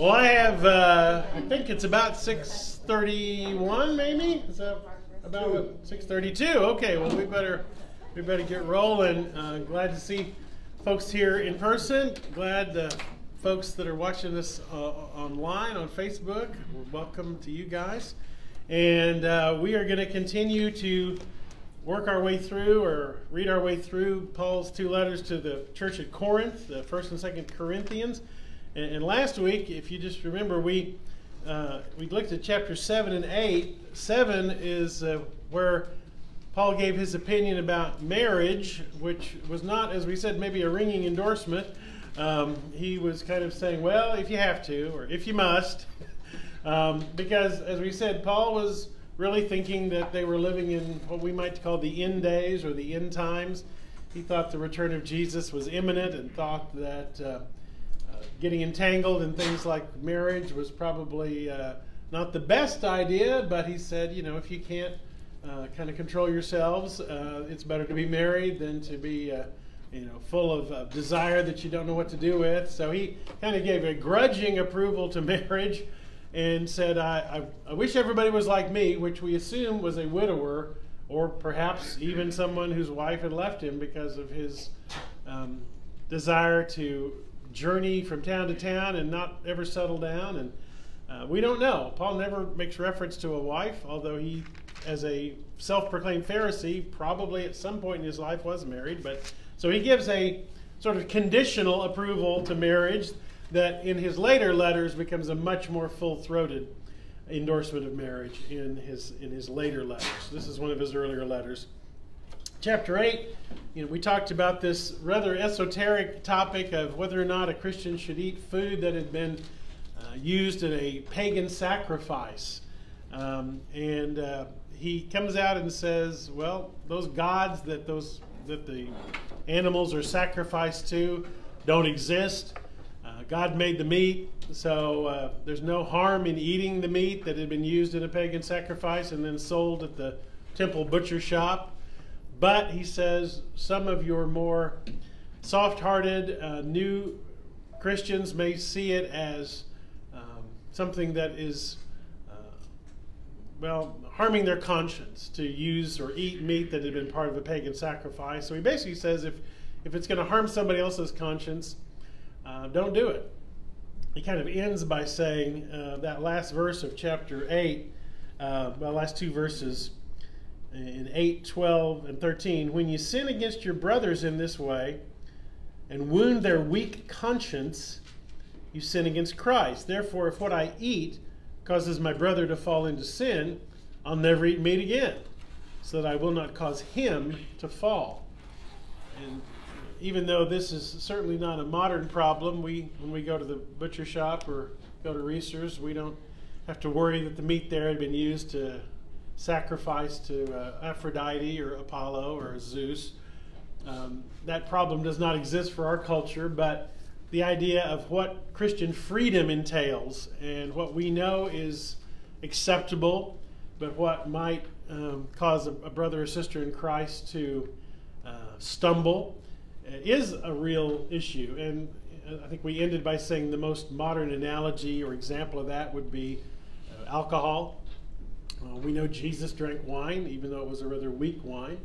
Well, I have. Uh, I think it's about six thirty-one, maybe. Is that about six thirty-two? Okay. Well, we better we better get rolling. Uh, glad to see folks here in person. Glad the folks that are watching this uh, online on Facebook. Welcome to you guys. And uh, we are going to continue to work our way through or read our way through Paul's two letters to the church at Corinth, the first and second Corinthians. And, and last week, if you just remember, we uh, we looked at chapter seven and eight. Seven is uh, where Paul gave his opinion about marriage, which was not, as we said, maybe a ringing endorsement. Um, he was kind of saying, well, if you have to, or if you must, um, because as we said, Paul was really thinking that they were living in what we might call the end days or the end times. He thought the return of Jesus was imminent and thought that uh, getting entangled in things like marriage was probably uh, not the best idea, but he said, you know, if you can't uh, kind of control yourselves, uh, it's better to be married than to be, uh, you know, full of desire that you don't know what to do with. So he kind of gave a grudging approval to marriage and said, I, I, I wish everybody was like me, which we assume was a widower or perhaps even someone whose wife had left him because of his um, desire to journey from town to town and not ever settle down. And uh, we don't know. Paul never makes reference to a wife, although he, as a self proclaimed Pharisee, probably at some point in his life was married. But so he gives a sort of conditional approval to marriage that in his later letters becomes a much more full throated endorsement of marriage in his in his later letters. This is one of his earlier letters chapter 8, you know, we talked about this rather esoteric topic of whether or not a Christian should eat food that had been uh, used in a pagan sacrifice. Um, and uh, he comes out and says, well, those gods that those that the animals are sacrificed to don't exist. Uh, God made the meat, so uh, there's no harm in eating the meat that had been used in a pagan sacrifice and then sold at the temple butcher shop. But he says some of your more soft hearted uh, new Christians may see it as um, something that is, uh, well, harming their conscience to use or eat meat that had been part of a pagan sacrifice. So he basically says if, if it's going to harm somebody else's conscience, uh, don't do it. He kind of ends by saying uh, that last verse of chapter 8, uh, well, last two verses in 8, 12, and 13, when you sin against your brothers in this way and wound their weak conscience, you sin against Christ. Therefore, if what I eat causes my brother to fall into sin, I'll never eat meat again, so that I will not cause him to fall. And even though this is certainly not a modern problem, we when we go to the butcher shop or go to Reasor's, we don't have to worry that the meat there had been used to sacrifice to uh, Aphrodite or Apollo or Zeus. Um, that problem does not exist for our culture, but the idea of what Christian freedom entails and what we know is acceptable, but what might um, cause a, a, brother or sister in Christ to uh, stumble uh, is a real issue. And uh, I think we ended by saying the most modern analogy or example of that would be uh, alcohol. Uh, we know Jesus drank wine, even though it was a rather weak wine.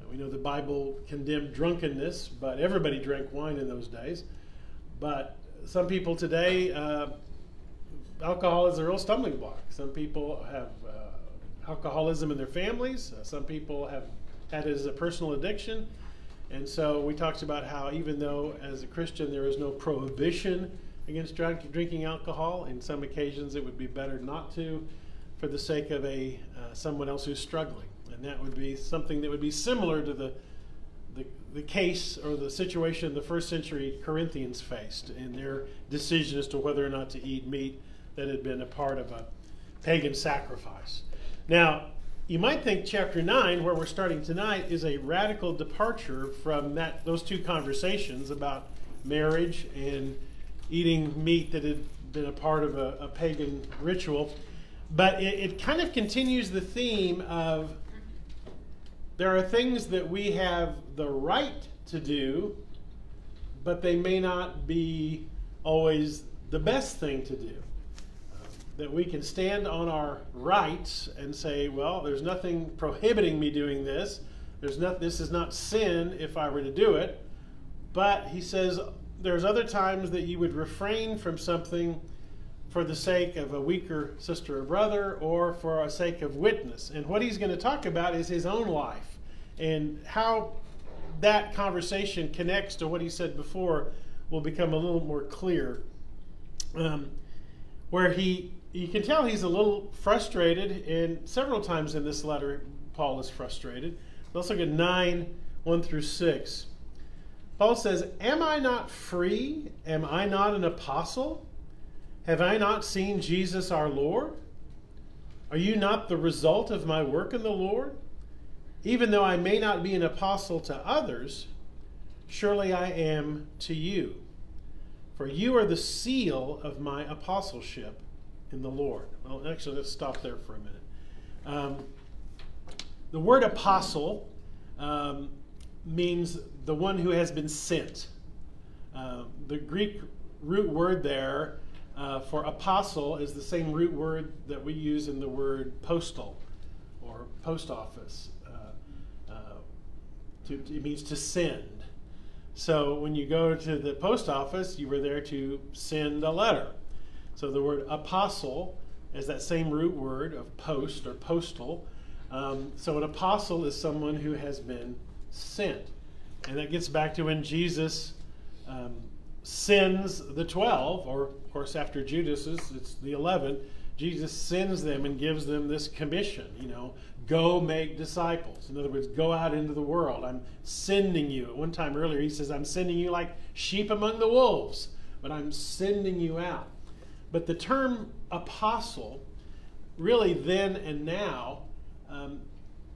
Uh, we know the Bible condemned drunkenness, but everybody drank wine in those days. But some people today, uh, alcohol is a real stumbling block. Some people have uh, alcoholism in their families, uh, some people have had it as a personal addiction. And so we talked about how, even though as a Christian there is no prohibition against drink, drinking alcohol, in some occasions it would be better not to for the sake of a uh, someone else who's struggling, and that would be something that would be similar to the the, the case or the situation the first century Corinthians faced in their decision as to whether or not to eat meat that had been a part of a pagan sacrifice. Now, you might think chapter 9, where we're starting tonight, is a radical departure from that those two conversations about marriage and eating meat that had been a part of a, a pagan ritual. But it, it kind of continues the theme of there are things that we have the right to do, but they may not be always the best thing to do. Uh, that we can stand on our rights and say, well, there's nothing prohibiting me doing this. There's not, this is not sin if I were to do it. But he says there's other times that you would refrain from something for the sake of a weaker sister or brother or for a sake of witness. And what he's going to talk about is his own life and how that conversation connects to what he said before will become a little more clear. Um, where he, you can tell he's a little frustrated, and several times in this letter, Paul is frustrated. Let's look at 9 1 through 6. Paul says, Am I not free? Am I not an apostle? Have I not seen Jesus our Lord? Are you not the result of my work in the Lord? Even though I may not be an apostle to others, surely I am to you. For you are the seal of my apostleship in the Lord. Well, actually, let's stop there for a minute. Um, the word apostle um, means the one who has been sent. Uh, the Greek root word there uh, for apostle is the same root word that we use in the word postal or post office. Uh, uh, to, it means to send. So when you go to the post office, you were there to send a letter. So the word apostle is that same root word of post or postal. Um, so an apostle is someone who has been sent. And that gets back to when Jesus um, sends the 12, or course after Judas's, it's the 11. Jesus sends them and gives them this commission, you know, go make disciples. In other words, go out into the world. I'm sending you. At one time earlier, he says, I'm sending you like sheep among the wolves, but I'm sending you out. But the term apostle, really then and now, um,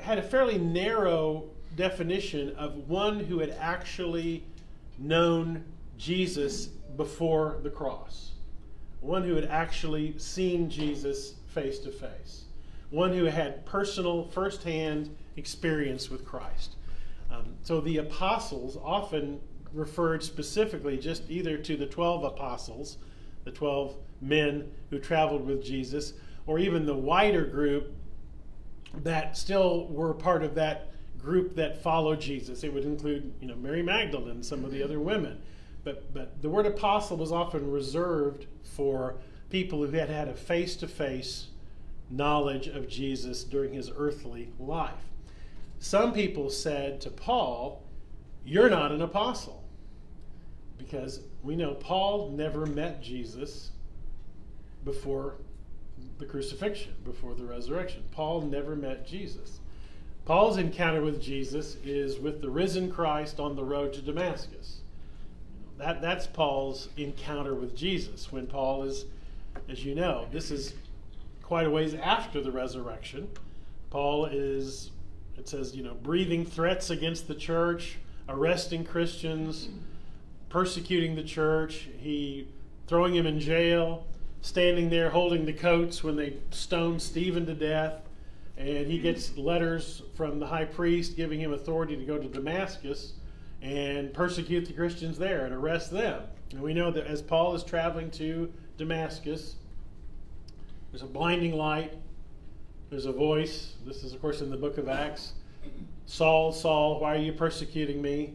had a fairly narrow definition of one who had actually known Jesus before the cross, one who had actually seen Jesus face to face, one who had personal, firsthand experience with Christ. Um, so the apostles often referred specifically just either to the 12 apostles, the 12 men who traveled with Jesus, or even the wider group that still were part of that group that followed Jesus. It would include, you know, Mary Magdalene, some of the other women. But, but the word apostle was often reserved for people who had had a face to face knowledge of Jesus during his earthly life. Some people said to Paul, You're not an apostle. Because we know Paul never met Jesus before the crucifixion, before the resurrection. Paul never met Jesus. Paul's encounter with Jesus is with the risen Christ on the road to Damascus. That, that's Paul's encounter with Jesus when Paul is, as you know, this is quite a ways after the resurrection. Paul is, it says, you know, breathing threats against the church, arresting Christians, persecuting the church. He throwing him in jail, standing there holding the coats when they stoned Stephen to death and he gets letters from the high priest giving him authority to go to Damascus and persecute the Christians there and arrest them. And we know that as Paul is traveling to Damascus, there's a blinding light, there's a voice. This is, of course, in the book of Acts Saul, Saul, why are you persecuting me?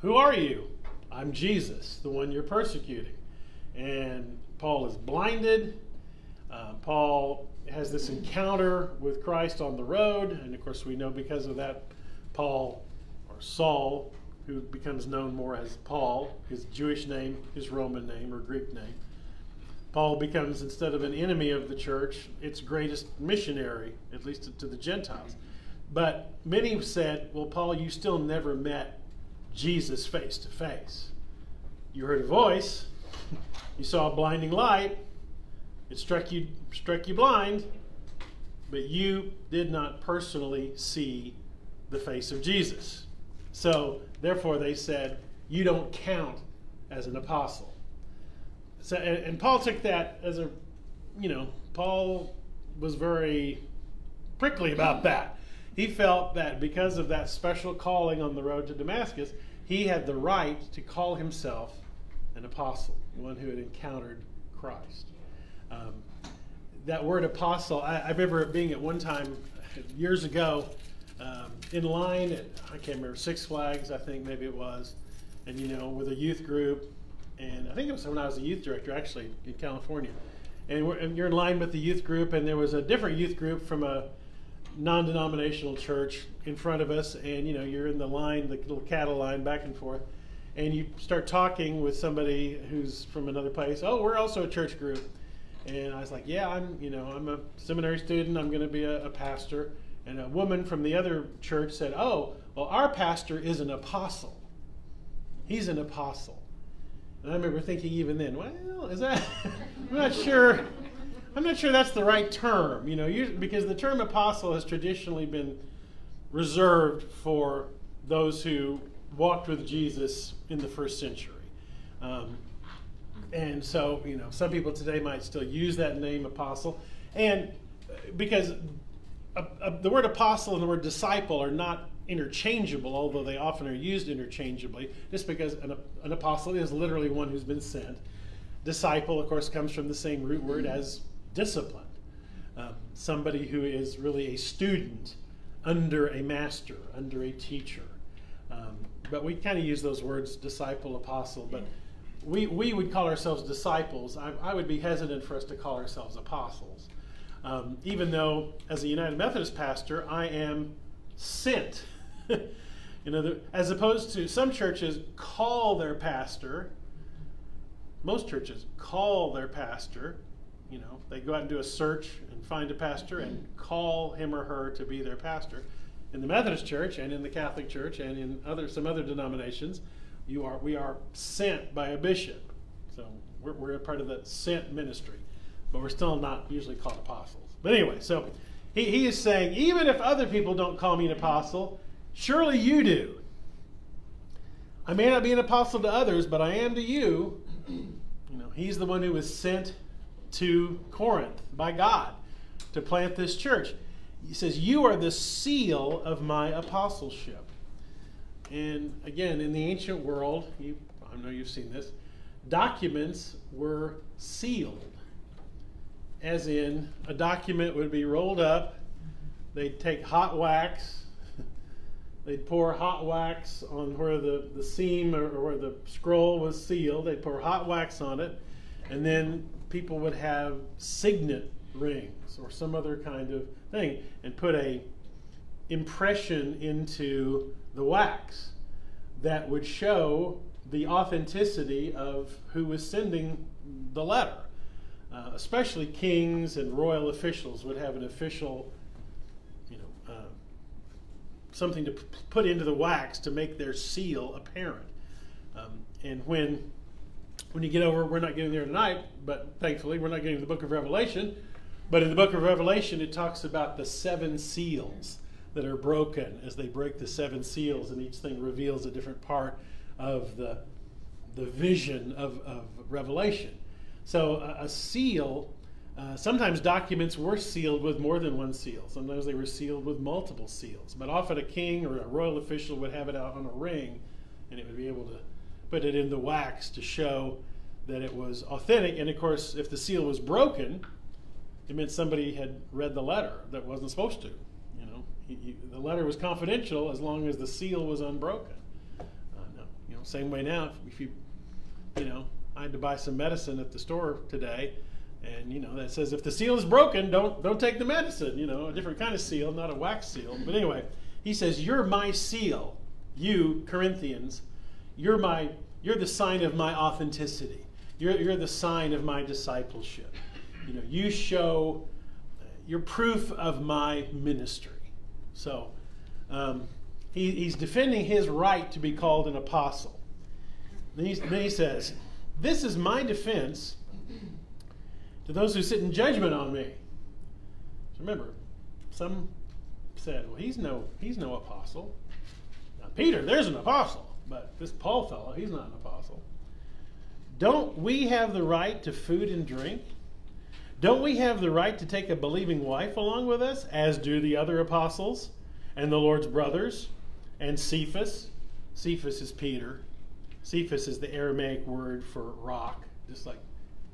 Who are you? I'm Jesus, the one you're persecuting. And Paul is blinded. Uh, Paul has this encounter with Christ on the road, and of course, we know because of that, Paul or Saul, who becomes known more as Paul, his Jewish name, his Roman name, or Greek name. Paul becomes, instead of an enemy of the church, its greatest missionary, at least to the Gentiles. But many said, well, Paul, you still never met Jesus face to face. You heard a voice, you saw a blinding light, it struck you, struck you blind, but you did not personally see the face of Jesus. So, therefore, they said, you don't count as an apostle. So, and, and Paul took that as a, you know, Paul was very prickly about that. He felt that because of that special calling on the road to Damascus, he had the right to call himself an apostle, one who had encountered Christ. Um, that word apostle, I, I, remember being at one time years ago um, in line at, I can't remember, Six Flags, I think maybe it was, and you know, with a youth group. And I think it was when I was a youth director actually in California. And, and you're in line with the youth group, and there was a different youth group from a non denominational church in front of us. And you know, you're in the line, the little cattle line back and forth and you start talking with somebody who's from another place. Oh, we're also a church group. And I was like, yeah, I'm, you know, I'm a seminary student. I'm going to be a, a, pastor. And a woman from the other church said, oh, well, our pastor is an apostle. He's an apostle. And I remember thinking even then, well, is that? I'm not sure. I'm not sure that's the right term, you know, because the term apostle has traditionally been reserved for those who walked with Jesus in the first century. Um, and so, you know, some people today might still use that name apostle. And uh, because a, a, the word apostle and the word disciple are not interchangeable, although they often are used interchangeably, just because an, an apostle is literally one who's been sent. Disciple, of course, comes from the same root word as discipline. Um, somebody who is really a student under a master, under a teacher. Um, but we kind of use those words disciple, apostle, but we, we would call ourselves disciples. I, I would be hesitant for us to call ourselves apostles. Um, even though, as a United Methodist pastor, I am sent. you know, as opposed to some churches call their pastor, most churches call their pastor. You know, they go out and do a search and find a pastor and call him or her to be their pastor in the Methodist Church and in the Catholic Church and in other some other denominations, you are we are sent by a bishop. So we're, we're a part of the sent ministry, but we're still not usually called apostles. But anyway, so he, he is saying, even if other people don't call me an apostle, surely you do. I may not be an apostle to others, but I am to you. You know, he's the one who was sent to Corinth by God to plant this church he says, You are the seal of my apostleship. And again, in the ancient world, you, I know you've seen this, documents were sealed. As in, a document would be rolled up, they'd take hot wax, they'd pour hot wax on where the, the seam or, or where the scroll was sealed, they'd pour hot wax on it, and then people would have signet rings or some other kind of thing and put a impression into the wax that would show the authenticity of who was sending the letter. Uh, especially kings and royal officials would have an official, you know, uh, something to put into the wax to make their seal apparent. Um, and when when you get over, we're not getting there tonight, but thankfully we're not getting the book of Revelation. But in the book of Revelation, it talks about the seven seals that are broken as they break the seven seals, and each thing reveals a different part of the, the vision of, of Revelation. So, a, a seal, uh, sometimes documents were sealed with more than one seal. Sometimes they were sealed with multiple seals. But often a king or a royal official would have it out on a ring, and it would be able to put it in the wax to show that it was authentic. And of course, if the seal was broken, it meant somebody had read the letter that wasn't supposed to. You know, he, he, the letter was confidential as long as the seal was unbroken. Uh, no, you know, same way now. If, if you, you know, I had to buy some medicine at the store today, and you know that says if the seal is broken, don't don't take the medicine. You know, a different kind of seal, not a wax seal. But anyway, he says, "You're my seal, you Corinthians. You're my you're the sign of my authenticity. You're, you're the sign of my discipleship." you know, you show your proof of my ministry. So um, he, he's defending his right to be called an apostle. Then he, then he says, This is my defense to those who sit in judgment on me. So remember, some said, Well, he's no, he's no apostle. Now, Peter, there's an apostle, but this Paul fellow, he's not an apostle. Don't we have the right to food and drink? Don't we have the right to take a believing wife along with us, as do the other apostles and the Lord's brothers and Cephas? Cephas is Peter. Cephas is the Aramaic word for rock, just like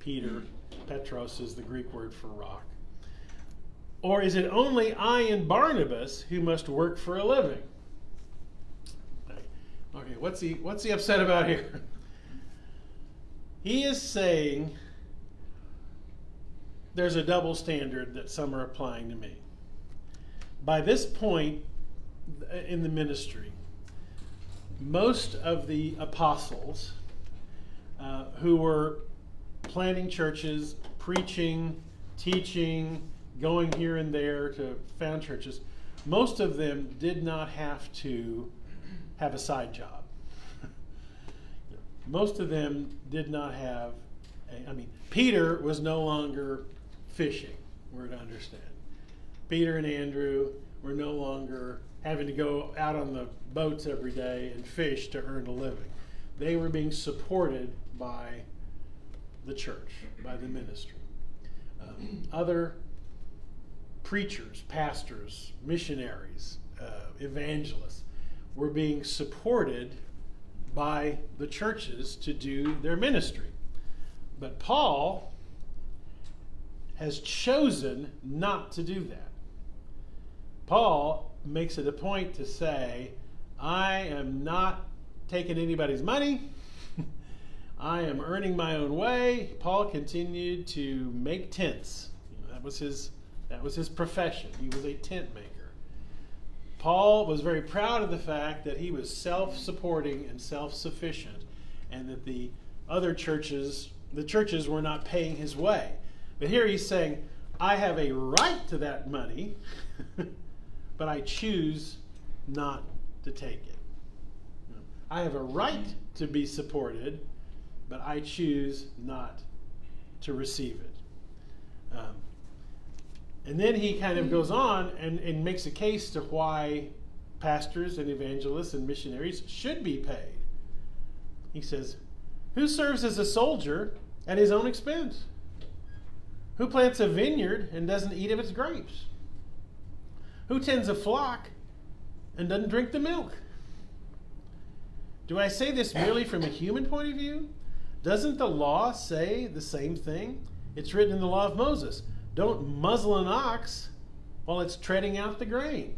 Peter. Petros is the Greek word for rock. Or is it only I and Barnabas who must work for a living? Okay, what's he what's he upset about here? He is saying there's a double standard that some are applying to me. By this point in the ministry, most of the apostles uh, who were planting churches, preaching, teaching, going here and there to found churches, most of them did not have to have a side job. most of them did not have, a, I mean, Peter was no longer fishing, we're to understand. Peter and Andrew were no longer having to go out on the boats every day and fish to earn a living. They were being supported by the church, by the ministry. Um, other preachers, pastors, missionaries, uh, evangelists were being supported by the churches to do their ministry. But Paul has chosen not to do that. Paul makes it a point to say, I am not taking anybody's money. I am earning my own way. Paul continued to make tents. You know, that was his that was his profession. He was a tent maker. Paul was very proud of the fact that he was self-supporting and self-sufficient and that the other churches, the churches were not paying his way. But here he's saying, I have a right to that money, but I choose not to take it. I have a right to be supported, but I choose not to receive it. Um, and then he kind of goes on and, and makes a case to why pastors and evangelists and missionaries should be paid. He says, Who serves as a soldier at his own expense? Who plants a vineyard and doesn't eat of its grapes? Who tends a flock and doesn't drink the milk? Do I say this merely from a human point of view? Doesn't the law say the same thing? It's written in the law of Moses don't muzzle an ox while it's treading out the grain.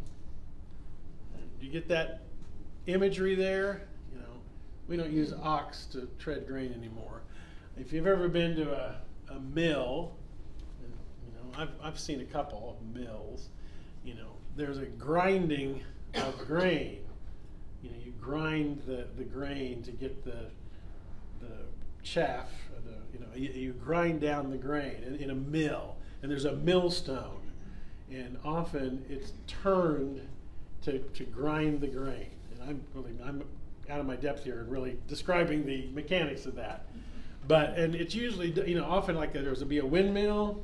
You get that imagery there? You know, we don't use ox to tread grain anymore. If you've ever been to a, a mill, you know, I've, I've seen a couple of mills, you know, there's a grinding of grain. You know, you grind the, the grain to get the, the chaff, the, you know, you, you grind down the grain in, in a mill and there's a millstone, and often it's turned to, to grind the grain. And I'm really I'm out of my depth here and really describing the mechanics of that. But and it's usually you know often like there's a be a windmill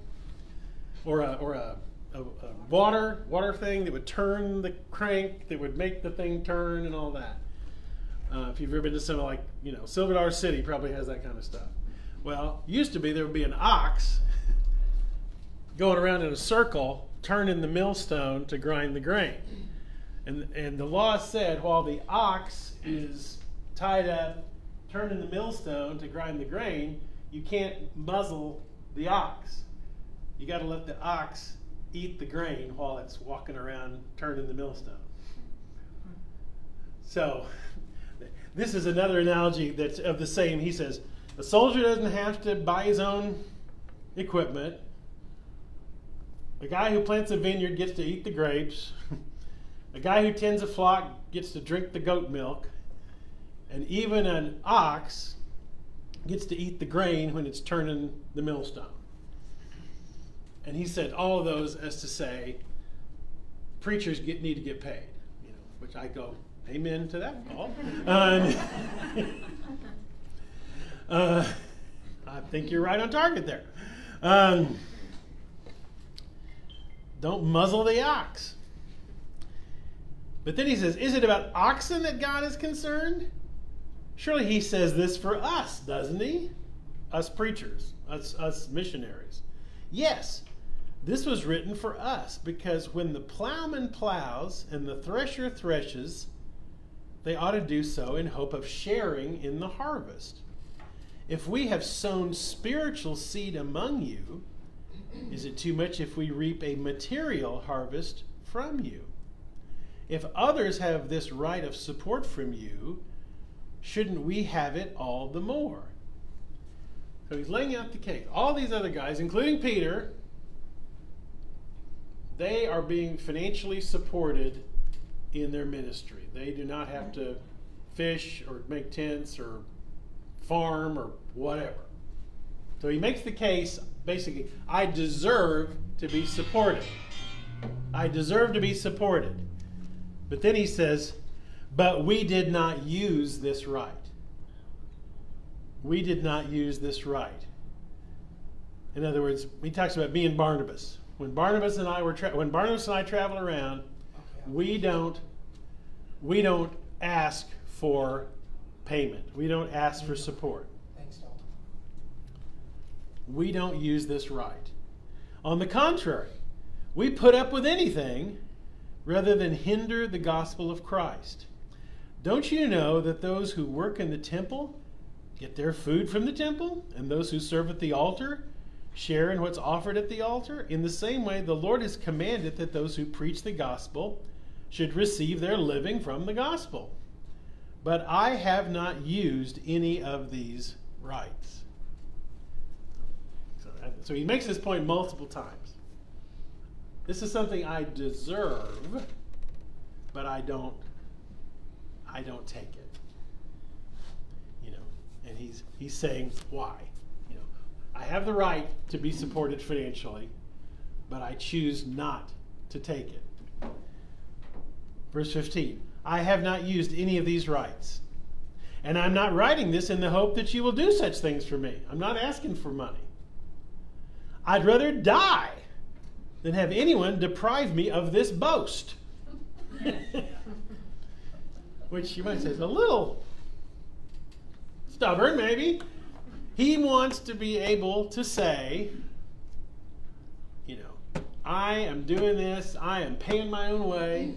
or a or a, a, a, water water thing that would turn the crank that would make the thing turn and all that. Uh, if you've ever been to some like you know Silver Dollar City probably has that kind of stuff. Well, used to be there would be an ox going around in a circle, turning the millstone to grind the grain. And, and the law said while the ox is tied up, turning the millstone to grind the grain, you can't muzzle the ox. You got to let the ox eat the grain while it's walking around turning the millstone. So, this is another analogy that's of the same. He says, a soldier doesn't have to buy his own equipment. A guy who plants a vineyard gets to eat the grapes. a guy who tends a flock gets to drink the goat milk. And even an ox gets to eat the grain when it's turning the millstone. And he said all of those as to say, preachers get, need to get paid. You know, which I go, amen to that. Um, uh, I think you're right on target there. Um, don't muzzle the ox. But then he says, Is it about oxen that God is concerned? Surely he says this for us, doesn't he? Us preachers, us, us missionaries. Yes, this was written for us because when the plowman plows and the thresher threshes, they ought to do so in hope of sharing in the harvest. If we have sown spiritual seed among you, is it too much if we reap a material harvest from you? If others have this right of support from you, shouldn't we have it all the more? So he's laying out the case. All these other guys, including Peter, they are being financially supported in their ministry. They do not have to fish or make tents or farm or whatever. So he makes the case basically, I deserve to be supported. I deserve to be supported. But then he says, but we did not use this right. We did not use this right. In other words, he talks about and Barnabas. When Barnabas and I were tra- when Barnabas and I travel around, we don't we don't ask for payment. We don't ask for support. Thanks. We don't use this right. On the contrary, we put up with anything rather than hinder the gospel of Christ. Don't you know that those who work in the temple get their food from the temple, and those who serve at the altar share in what's offered at the altar? In the same way, the Lord has commanded that those who preach the gospel should receive their living from the gospel. But I have not used any of these rights. So, uh, so he makes this point multiple times. This is something I deserve, but I don't I don't take it. You know, and he's he's saying why. I have the right to be supported financially, but I choose not to take it. Verse 15 I have not used any of these rights. And I'm not writing this in the hope that you will do such things for me. I'm not asking for money. I'd rather die than have anyone deprive me of this boast. Which you might say is a little stubborn, maybe. He wants to be able to say, you know, I am doing this, I am paying my own way,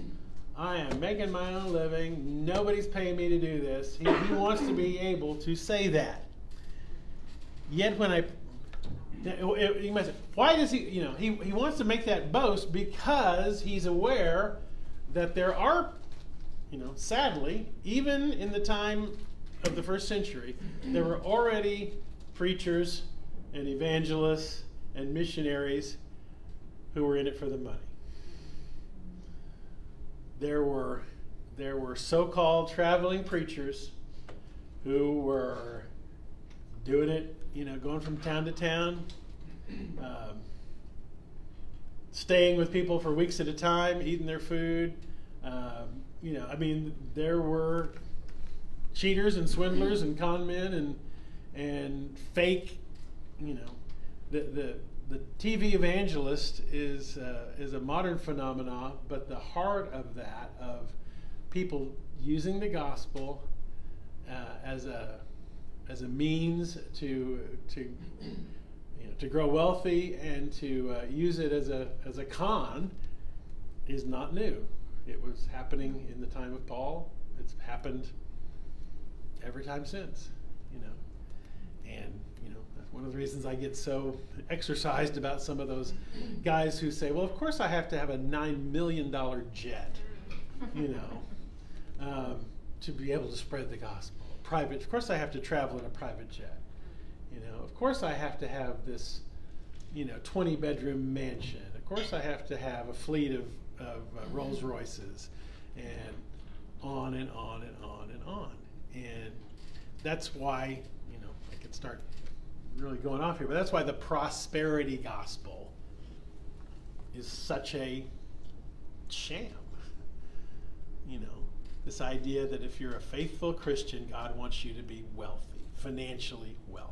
I am making my own living, nobody's paying me to do this. He, he wants to be able to say that. Yet when I you might say, why does he, you know, he, he wants to make that boast because he's aware that there are you know, sadly, even in the time of the first century, there were already preachers and evangelists and missionaries who were in it for the money. There were there were so-called traveling preachers who were doing it, you know, going from town to town, um, staying with people for weeks at a time, eating their food. Um, you know, I mean, there were cheaters and swindlers and con men and and fake, you know, the the the TV evangelist is uh, is a modern phenomenon, but the heart of that of people using the gospel uh, as a as a means to to you know, to grow wealthy and to uh, use it as a as a con is not new. It was happening in the time of Paul. It's happened every time since, you know. And, you know, that's one of the reasons I get so exercised about some of those guys who say, well, of course I have to have a $9 million jet, you know, um, to be able to spread the gospel. Private, of course I have to travel in a private jet. You know, of course I have to have this, you know, 20 bedroom mansion. Of course I have to have a fleet of of uh, Rolls Royces, and on and on and on and on. And that's why, could start really going off here, but that's why the prosperity gospel is such a sham. You know, this idea that if you're a faithful Christian, God wants you to be wealthy, financially wealthy.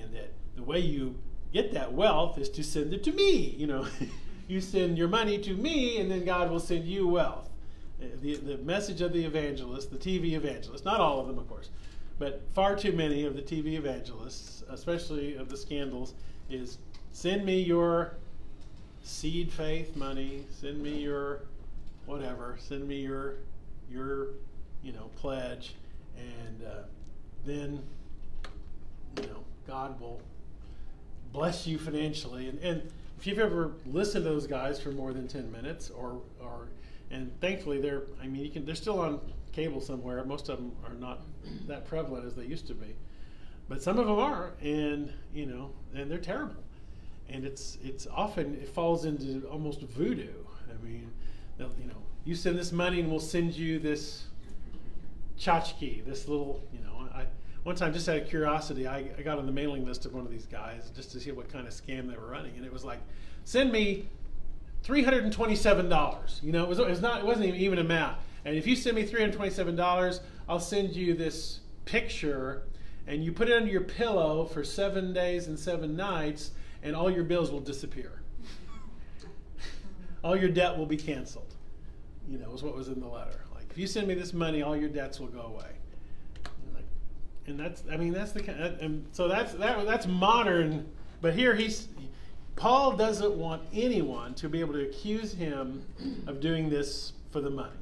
And that the way you get that wealth is to send it to me, you know. you send your money to me, and then God will send you wealth. Uh, the, the message of the evangelist, the TV evangelist, not all of them, of course, but far too many of the TV evangelists, especially of the scandals, is send me your seed faith money, send me your whatever, send me your your you know, pledge, and uh, then, you know, God will bless you financially. And, and if you've ever listened to those guys for more than 10 minutes, or, or and thankfully they're, I mean, you can, they're still on cable somewhere. Most of them are not that prevalent as they used to be, but some of them are, and you know, and they're terrible. And it's it's often it falls into almost voodoo. I mean, you know, you send this money and we'll send you this tchotchke, this little, you know, I one time just out of curiosity, I, I got on the mailing list of one of these guys just to see what kind of scam they were running, and it was like, send me three hundred and twenty-seven dollars. You know, it was, it was not, it wasn't even even amount. And if you send me three hundred twenty-seven dollars, I'll send you this picture, and you put it under your pillow for seven days and seven nights, and all your bills will disappear. all your debt will be canceled. You know, was what was in the letter. Like, if you send me this money, all your debts will go away. And that's, I mean, that's the kind. And so that's that. That's modern. But here he's Paul doesn't want anyone to be able to accuse him of doing this for the money.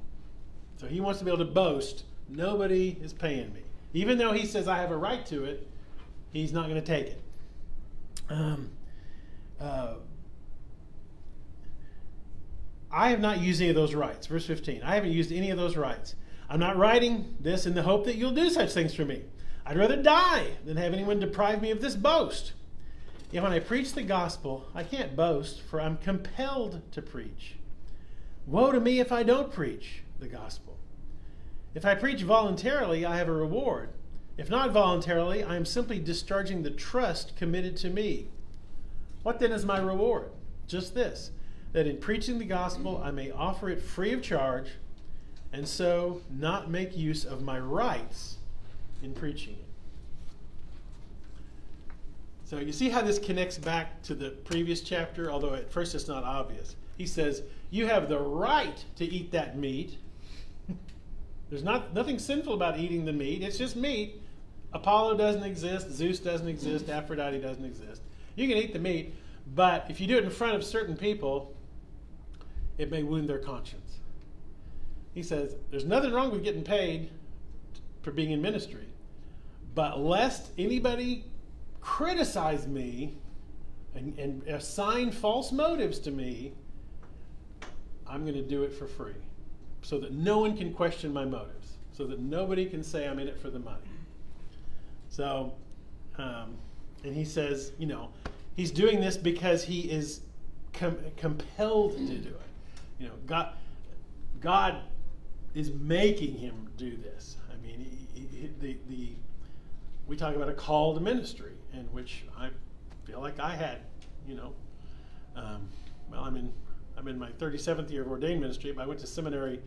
So he wants to be able to boast, nobody is paying me. Even though he says I have a right to it, he's not going to take it. Um, uh, I have not used any of those rights. Verse 15. I haven't used any of those rights. I'm not writing this in the hope that you'll do such things for me. I'd rather die than have anyone deprive me of this boast. Yet when I preach the gospel, I can't boast, for I'm compelled to preach. Woe to me if I don't preach the gospel. If I preach voluntarily, I have a reward. If not voluntarily, I am simply discharging the trust committed to me. What then is my reward? Just this that in preaching the gospel, I may offer it free of charge, and so not make use of my rights in preaching it. So you see how this connects back to the previous chapter, although at first it's not obvious. He says, You have the right to eat that meat. There's not nothing sinful about eating the meat. It's just meat. Apollo doesn't exist, Zeus doesn't exist, Aphrodite doesn't exist. You can eat the meat, but if you do it in front of certain people, it may wound their conscience. He says, There's nothing wrong with getting paid for being in ministry, but lest anybody criticize me and, and assign false motives to me, I'm going to do it for free so that no one can question my motives, so that nobody can say I'm in it for the money. So, um, and he says, you know, he's doing this because he is com- compelled to do it. You know, God, God is making him do this. I mean, he, he, the, the, we talk about a call to ministry in which I feel like I had, you know, um, well, I'm in I'm in my 37th year of ordained ministry, but I went to seminary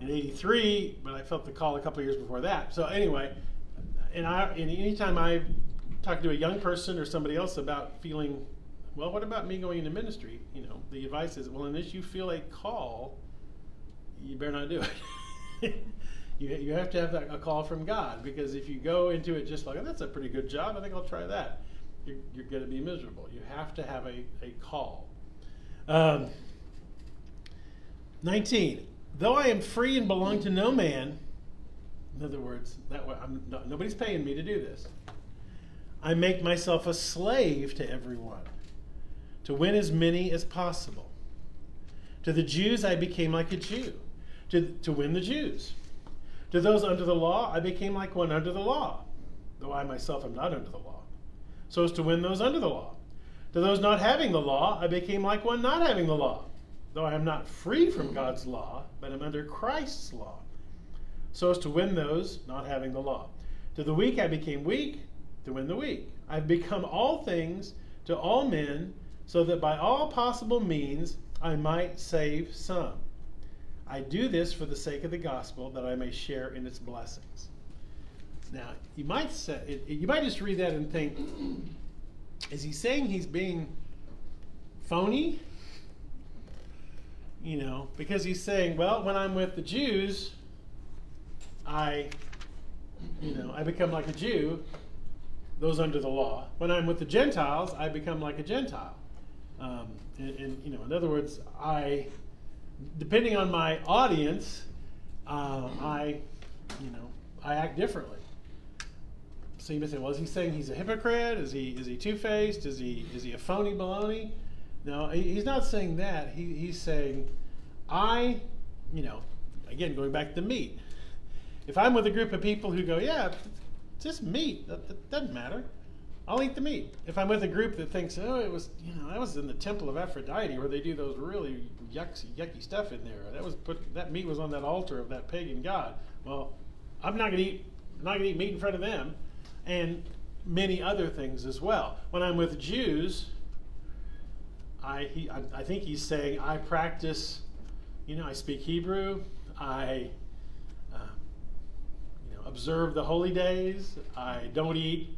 in '83, but I felt the call a couple years before that. So anyway, and I and anytime I talk to a young person or somebody else about feeling, well, what about me going into ministry? You know, the advice is, well, unless you feel a call, you better not do it. you, you have to have that, a call from God because if you go into it just like, oh, that's a pretty good job, I think I'll try that, you're, you're going to be miserable. You have to have a, a call. Um, 19. Though I am free and belong to no man, in other words, that way not, nobody's paying me to do this. I make myself a slave to everyone to win as many as possible. To the Jews, I became like a Jew to, to win the Jews. To those under the law, I became like one under the law, though I myself am not under the law, so as to win those under the law. To those not having the law, I became like one not having the law, though I am not free from God's law, but am under Christ's law, so as to win those not having the law. To the weak, I became weak to win the weak. I've become all things to all men, so that by all possible means I might save some. I do this for the sake of the gospel, that I may share in its blessings. Now, you might say, you might just read that and think, is he saying he's being phony? You know, because he's saying, well, when I'm with the Jews, I, you know, I become like a Jew, those under the law. When I'm with the Gentiles, I become like a Gentile. Um, and, and, you know, in other words, I depending on my audience, uh, I, you know, I act differently. So you may say, well, is he saying he's a hypocrite? Is he is he two faced? Is he is he a phony baloney? No, he's not saying that. He, he's saying, I, you know, again going back to meat. If I'm with a group of people who go, yeah, just meat, that, that doesn't matter. I'll eat the meat. If I'm with a group that thinks, oh, it was, you know, that was in the temple of Aphrodite where they do those really yucky, yucky stuff in there. That was put, that meat was on that altar of that pagan god. Well, I'm not to eat, I'm not to eat meat in front of them, and many other things as well. When I'm with Jews, I, he, I, I think he's saying I practice, you know, I speak Hebrew, I uh, you know, observe the holy days, I don't eat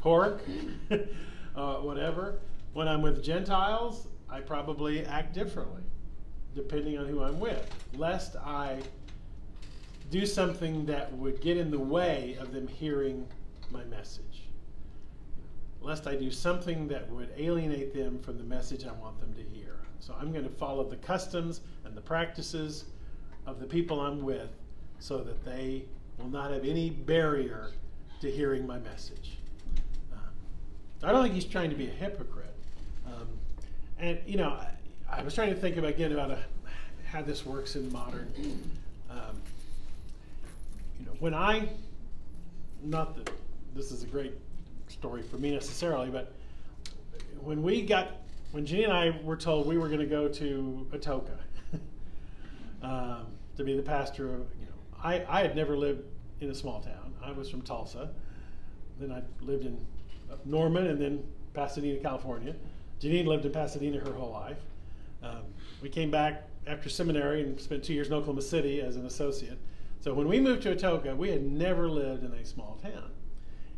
pork, uh, whatever. When I'm with Gentiles, I probably act differently, depending on who I'm with, lest I do something that would get in the way of them hearing my message. Lest I do something that would alienate them from the message I want them to hear. So I'm going to follow the customs and the practices of the people I'm with so that they will not have any barrier to hearing my message. I don't think he's trying to be a hypocrite. Um, and you know, I, I, was trying to think about again about a, how this works in modern. Um, you know, when I, not that this is a great story for me necessarily, but when we got, when Jenny and I were told we were going to go to Atoka um, to be the pastor of, you know, I, I had never lived in a small town. I was from Tulsa. Then I lived in Norman and then Pasadena, California. Janine lived in Pasadena her whole life. Um, we came back after seminary and spent two years in Oklahoma City as an associate. So when we moved to Atoka, we had never lived in a small town.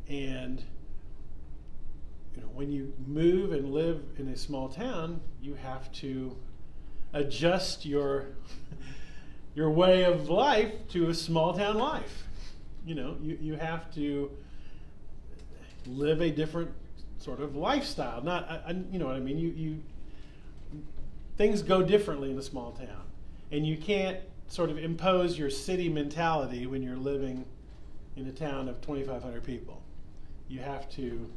And you know, when you move and live in a small town, you have to adjust your your way of life to a small town life. You know, you, you have to live a different sort of lifestyle. Not, I, I, you know what I mean. You, you things go differently in a small town, and you can't sort of impose your city mentality when you're living in a town of 2,500 people. You have to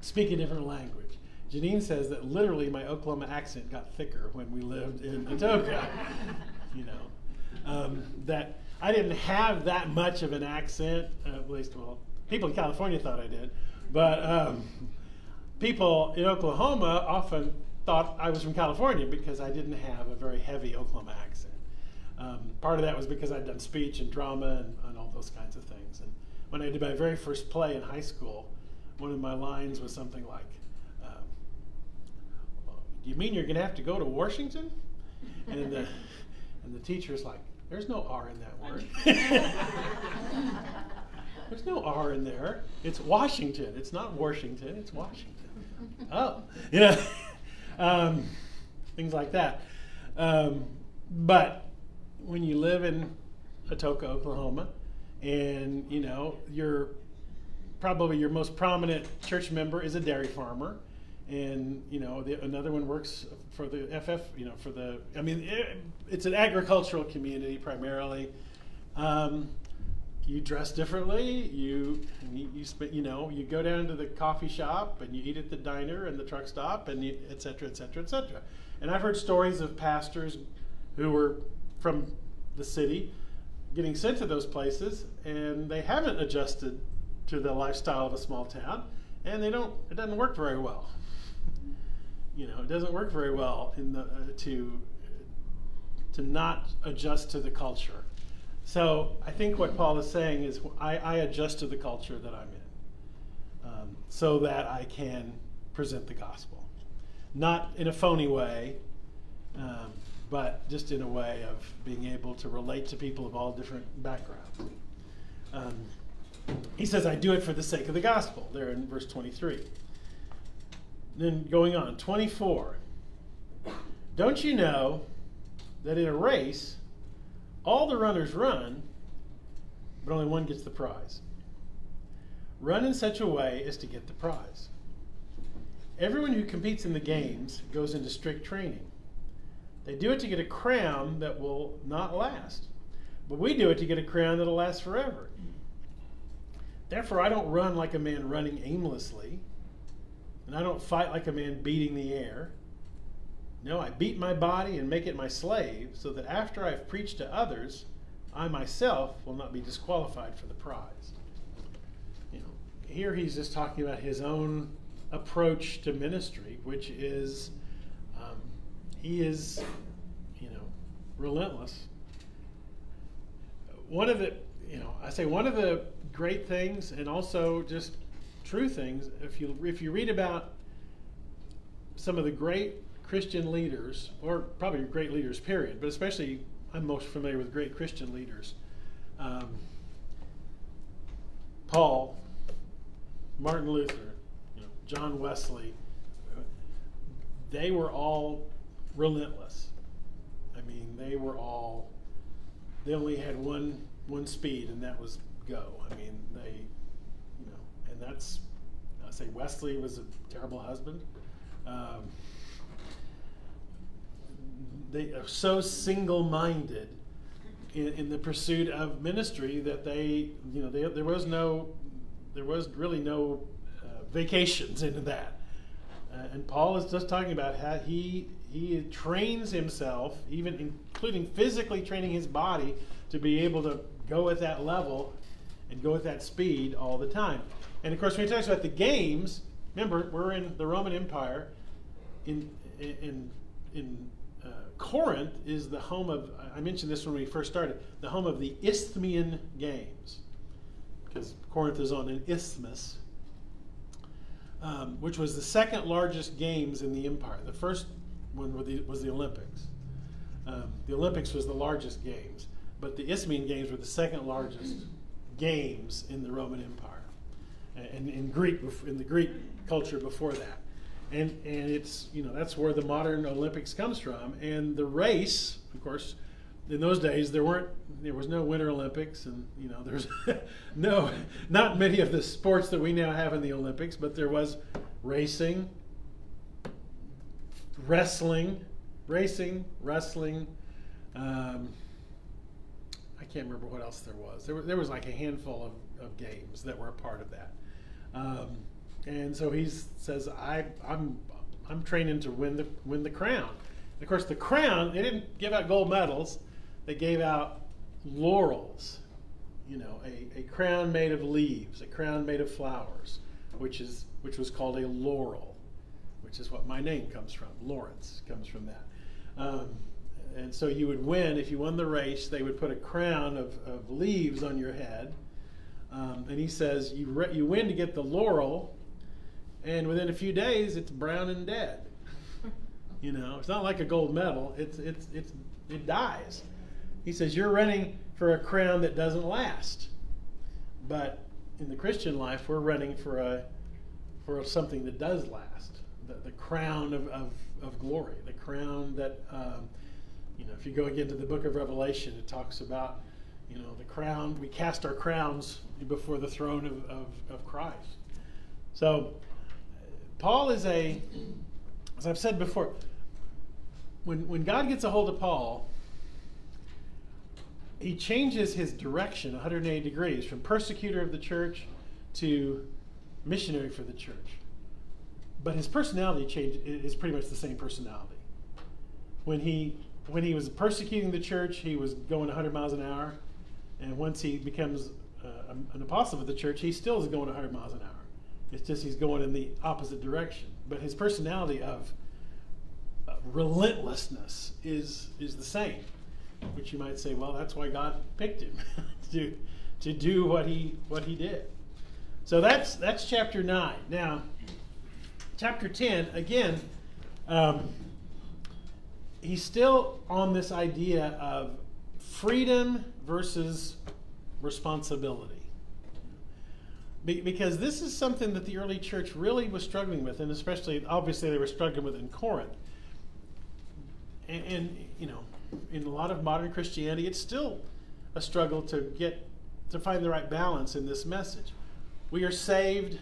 speak a different language. Janine says that literally my Oklahoma accent got thicker when we lived in Atoka. you know, um, that I didn't have that much of an accent, uh, at least well, people in California thought I did, but um, people in Oklahoma often thought I was from California because I didn't have a very heavy Oklahoma accent. Um, part of that was because I'd done speech and drama and, and, all those kinds of things. When I did my very first play in high school, one of my lines was something like, um, "You mean you're going to have to go to Washington?" And the and the teacher's like, "There's no R in that word." There's no R in there. It's Washington. It's not Washington. It's Washington. Oh, you know, um, things like that. Um, but when you live in Atoka, Oklahoma, and you know your probably your most prominent church member is a dairy farmer, and you know the, another one works for the FF. You know for the I mean it, it's an agricultural community primarily. Um, you dress differently. You you you, you know you go down to the coffee shop and you eat at the diner and the truck stop and you, et cetera, et cetera, et cetera. And I've heard stories of pastors who were from the city getting sent to those places and they haven't adjusted to the lifestyle of a small town and they don't it doesn't work very well you know it doesn't work very well in the uh, to to not adjust to the culture so I think what Paul is saying is I, I adjust to the culture that I'm in um, so that I can present the gospel. Not in a phony way, um, but just in a way of being able to relate to people of all different backgrounds. Um, he says, I do it for the sake of the gospel, there in verse 23. Then going on, 24. Don't you know that in a race, all the runners run, but only one gets the prize. Run in such a way as to get the prize. Everyone who competes in the games goes into strict training. They do it to get a crown that will not last, but we do it to get a crown that'll last forever. Therefore, I don't run like a man running aimlessly, and I don't fight like a man beating the air. No, I beat my body and make it my slave, so that after I've preached to others, I myself will not be disqualified for the prize. You know, here he's just talking about his own approach to ministry, which is he is, you know, relentless. One of the, you know, I say one of the great things, and also just true things. If you if you read about some of the great Christian leaders, or probably great leaders, period, but especially I'm most familiar with great Christian leaders. Um, Paul, Martin Luther, you know, John Wesley, they were all relentless. I mean, they were all, they only had one, one speed, and that was go. I mean, they, you know, and that's, I say Wesley was a terrible husband. Um, they are so single-minded in, in, the pursuit of ministry that they, you know, they, there was no, there was really no uh, vacations into that. Uh, and Paul is just talking about how he he trains himself, even including physically training his body to be able to go at that level and go at that speed all the time. And of course, when he talks about the games, remember we're in the Roman Empire. In in in uh, Corinth is the home of, I mentioned this when we first started, the home of the Isthmian Games. Because Corinth is on an isthmus, um, which was the second largest games in the empire. The first one was the Olympics. Um, the Olympics was the largest games, but the Isthmian Games were the second largest games in the Roman Empire, and in Greek in the Greek culture before that and and it's you know that's where the modern Olympics comes from. And the race, of course, in those days there weren't there was no Winter Olympics, and you know there's no not many of the sports that we now have in the Olympics, but there was racing, wrestling, racing, wrestling. Um, I can't remember what else there was. There, there was like a handful of, of games that were a part of that. Um, and so he says, I, I'm, I'm training to win the, win the crown. And of course, the crown, they didn't give out gold medals, they gave out laurels. You know, a, a crown made of leaves, a crown made of flowers, which, is, which was called a laurel, which is what my name comes from. Lawrence comes from that. Um, and so you would win, if you won the race, they would put a crown of, of leaves on your head. Um, and he says, you, you win to get the laurel, and within a few days it's brown and dead. You know, it's not like a gold medal. It's it's it's it dies. He says you're running for a crown that doesn't last. But in the Christian life, we're running for a for something that does last. The, the crown of, of, of glory, the crown that um, you know. If you go again to the book of Revelation, it talks about you know the crown. We cast our crowns before the throne of, of, of Christ. So Paul is a, as I've said before, when, when God gets a hold of Paul, he changes his direction 180 degrees from persecutor of the church to missionary for the church. But his personality change is pretty much the same personality. When he when he was persecuting the church, he was going 100 miles an hour, and once he becomes uh, an apostle of the church, he still is going 100 miles an hour. It's just he's going in the opposite direction. But his personality of relentlessness is is the same, which you might say, well, that's why God picked him to to do what he what he did. So that's that's chapter nine. Now, chapter ten again. Um, he's still on this idea of freedom versus responsibility because this is something that the early church really was struggling with, and especially, obviously, they were struggling with in Corinth. And, and, you know, in a lot of modern Christianity, it's still a struggle to get to find the right balance in this message. We are saved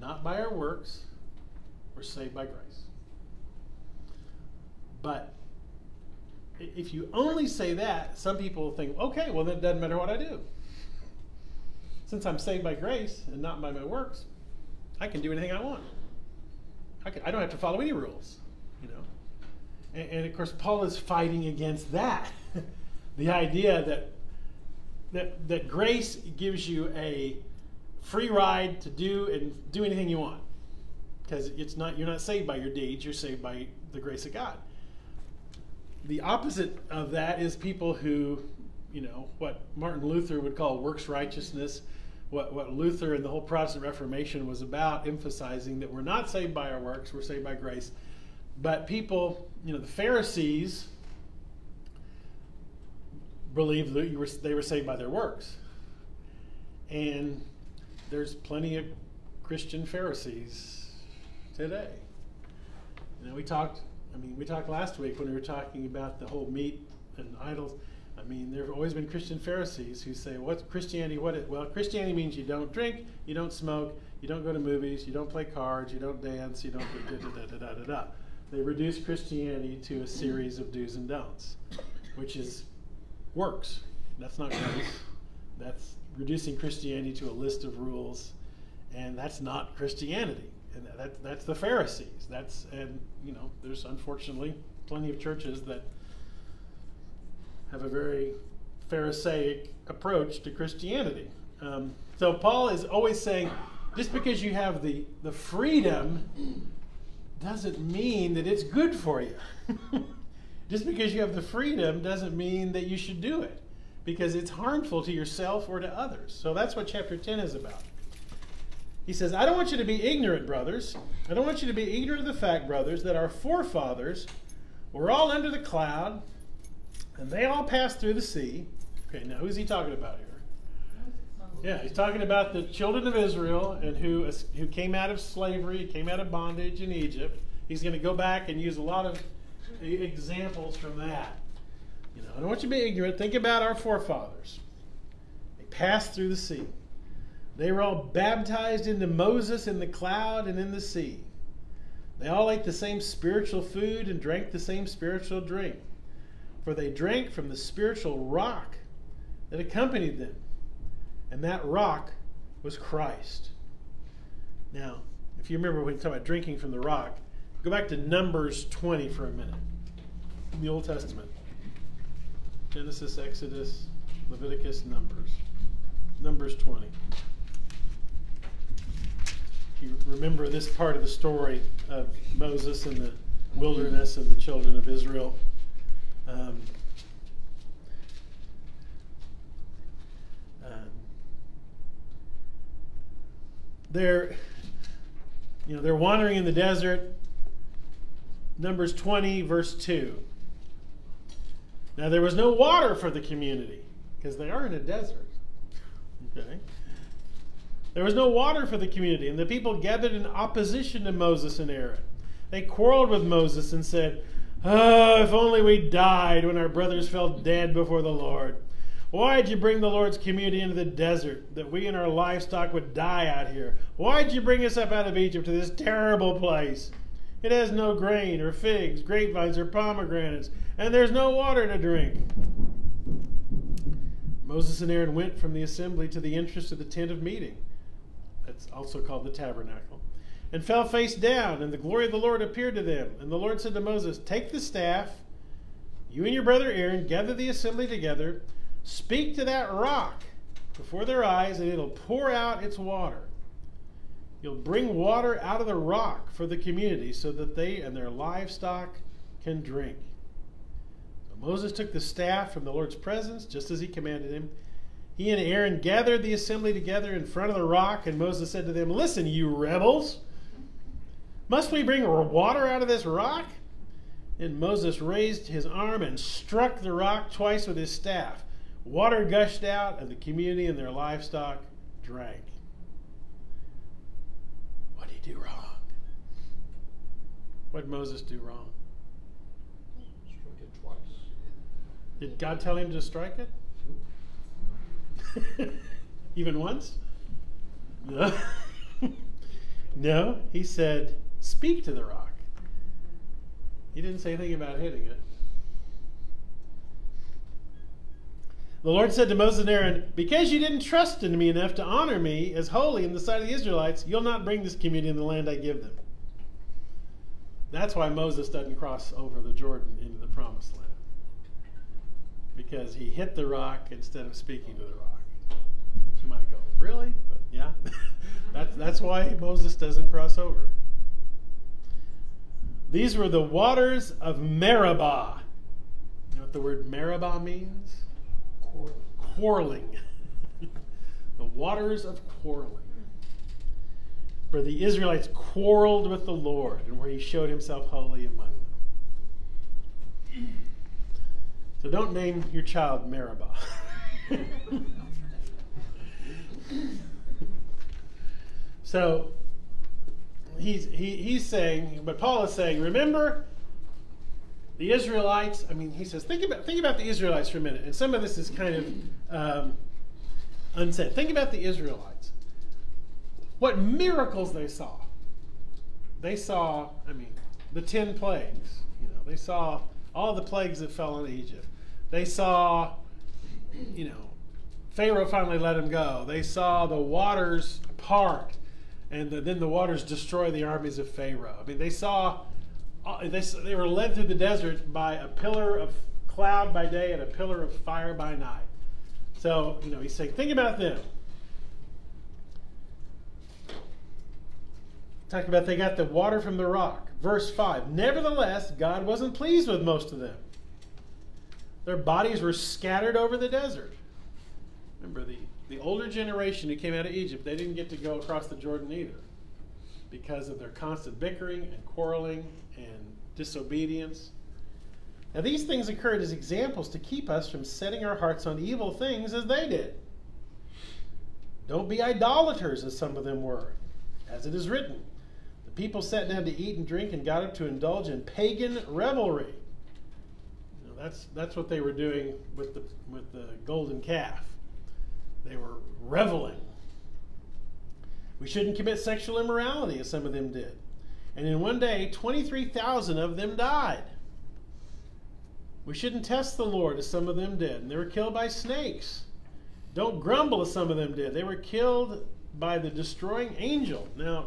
not by our works, we're saved by grace. But if you only say that, some people think, okay, well, then it doesn't matter what I do. Since I'm saved by grace and not by my works, I can do anything I want. I, can, I don't have to follow any rules, you know. And, and of course, Paul is fighting against that. the idea that, that, that grace gives you a free ride to do and do anything you want. Because it's not, you're not saved by your deeds, you're saved by the grace of God the opposite of that is people who, you know, what Martin Luther would call works righteousness, what, what Luther and the whole Protestant Reformation was about, emphasizing that we're not saved by our works, we're saved by grace. But people, you know, the Pharisees believed that you were, they were saved by their works. And there's plenty of Christian Pharisees today. You know, we talked I mean, we talked last week when we were talking about the whole meat and idols. I mean, there have always been Christian Pharisees who say, "What's Christianity? What it? Well, Christianity means you don't drink, you don't smoke, you don't go to movies, you don't play cards, you don't dance, you don't da da da da da da da." They reduce Christianity to a series of do's and don'ts, which is works. That's not grace. That's reducing Christianity to a list of rules, and that's not Christianity and that, that's the Pharisees. That's and you know, there's unfortunately plenty of churches that have a very Pharisaic approach to Christianity. Um, so Paul is always saying, just because you have the the freedom doesn't mean that it's good for you. just because you have the freedom doesn't mean that you should do it because it's harmful to yourself or to others. So that's what chapter 10 is about. He says, I don't want you to be ignorant, brothers. I don't want you to be ignorant of the fact, brothers, that our forefathers were all under the cloud, and they all passed through the sea. Okay, now who's he talking about here? Yeah, he's talking about the children of Israel and who, who came out of slavery, came out of bondage in Egypt. He's going to go back and use a lot of examples from that. You know, I don't want you to be ignorant. Think about our forefathers. They passed through the sea. They were all baptized into Moses in the cloud and in the sea. They all ate the same spiritual food and drank the same spiritual drink, for they drank from the spiritual rock that accompanied them, and that rock was Christ. Now, if you remember when we talk about drinking from the rock, go back to Numbers 20 for a minute in the Old Testament Genesis, Exodus, Leviticus, Numbers. Numbers 20 you remember this part of the story of Moses in the wilderness and the children of Israel. Um, um, they're, you know, they're wandering in the desert. Numbers 20, verse 2. Now there was no water for the community because they are in a desert. Okay. There was no water for the community, and the people gathered in opposition to Moses and Aaron. They quarreled with Moses and said, Oh, if only we died when our brothers fell dead before the Lord. Why did you bring the Lord's community into the desert, that we and our livestock would die out here? Why did you bring us up out of Egypt to this terrible place? It has no grain or figs, grapevines or pomegranates, and there's no water to drink. Moses and Aaron went from the assembly to the entrance of the tent of meeting. That's also called the tabernacle. And fell face down, and the glory of the Lord appeared to them. And the Lord said to Moses, Take the staff, you and your brother Aaron, gather the assembly together, speak to that rock before their eyes, and it'll pour out its water. You'll bring water out of the rock for the community so that they and their livestock can drink. So Moses took the staff from the Lord's presence, just as he commanded him. He and Aaron gathered the assembly together in front of the rock, and Moses said to them, Listen, you rebels, must we bring water out of this rock? And Moses raised his arm and struck the rock twice with his staff. Water gushed out, and the community and their livestock drank. What did he do wrong? What did Moses do wrong? Struck it twice. Did God tell him to strike it? Even once? No. no, he said, Speak to the rock. He didn't say anything about hitting it. The Lord said to Moses and Aaron, Because you didn't trust in me enough to honor me as holy in the sight of the Israelites, you'll not bring this community in the land I give them. That's why Moses doesn't cross over the Jordan into the promised land. Because he hit the rock instead of speaking to the rock. Really? But yeah. that's, that's why Moses doesn't cross over. These were the waters of Meribah. You know what the word Meribah means? Quarreling. Quarreling. the waters of quarreling. Where the Israelites quarreled with the Lord and where he showed himself holy among them. So don't name your child Meribah. so he's he, he's saying, but Paul is saying, remember the Israelites. I mean, he says, think about think about the Israelites for a minute, and some of this is kind of um, unsaid. Think about the Israelites. What miracles they saw. They saw, I mean, the ten plagues. You know, they saw all the plagues that fell on Egypt. They saw, you know, Pharaoh finally let him go. They saw the waters part and the, then the waters destroy the armies of Pharaoh. I mean, they saw, uh, they, they were led through the desert by a pillar of cloud by day and a pillar of fire by night. So, you know, he's saying, think about them. Talk about they got the water from the rock. Verse 5 Nevertheless, God wasn't pleased with most of them. Their bodies were scattered over the desert. Remember, the the older generation who came out of Egypt, they didn't get to go across the Jordan either because of their constant bickering and quarreling and disobedience. Now, these things occurred as examples to keep us from setting our hearts on evil things as they did. Don't be idolaters, as some of them were, as it is written. The people sat down to eat and drink and got up to indulge in pagan revelry. Know, that's, that's what they were doing with the, with the golden calf. They were reveling. We shouldn't commit sexual immorality, as some of them did. And in one day, 23,000 of them died. We shouldn't test the Lord, as some of them did. And they were killed by snakes. Don't grumble, as some of them did. They were killed by the destroying angel. Now,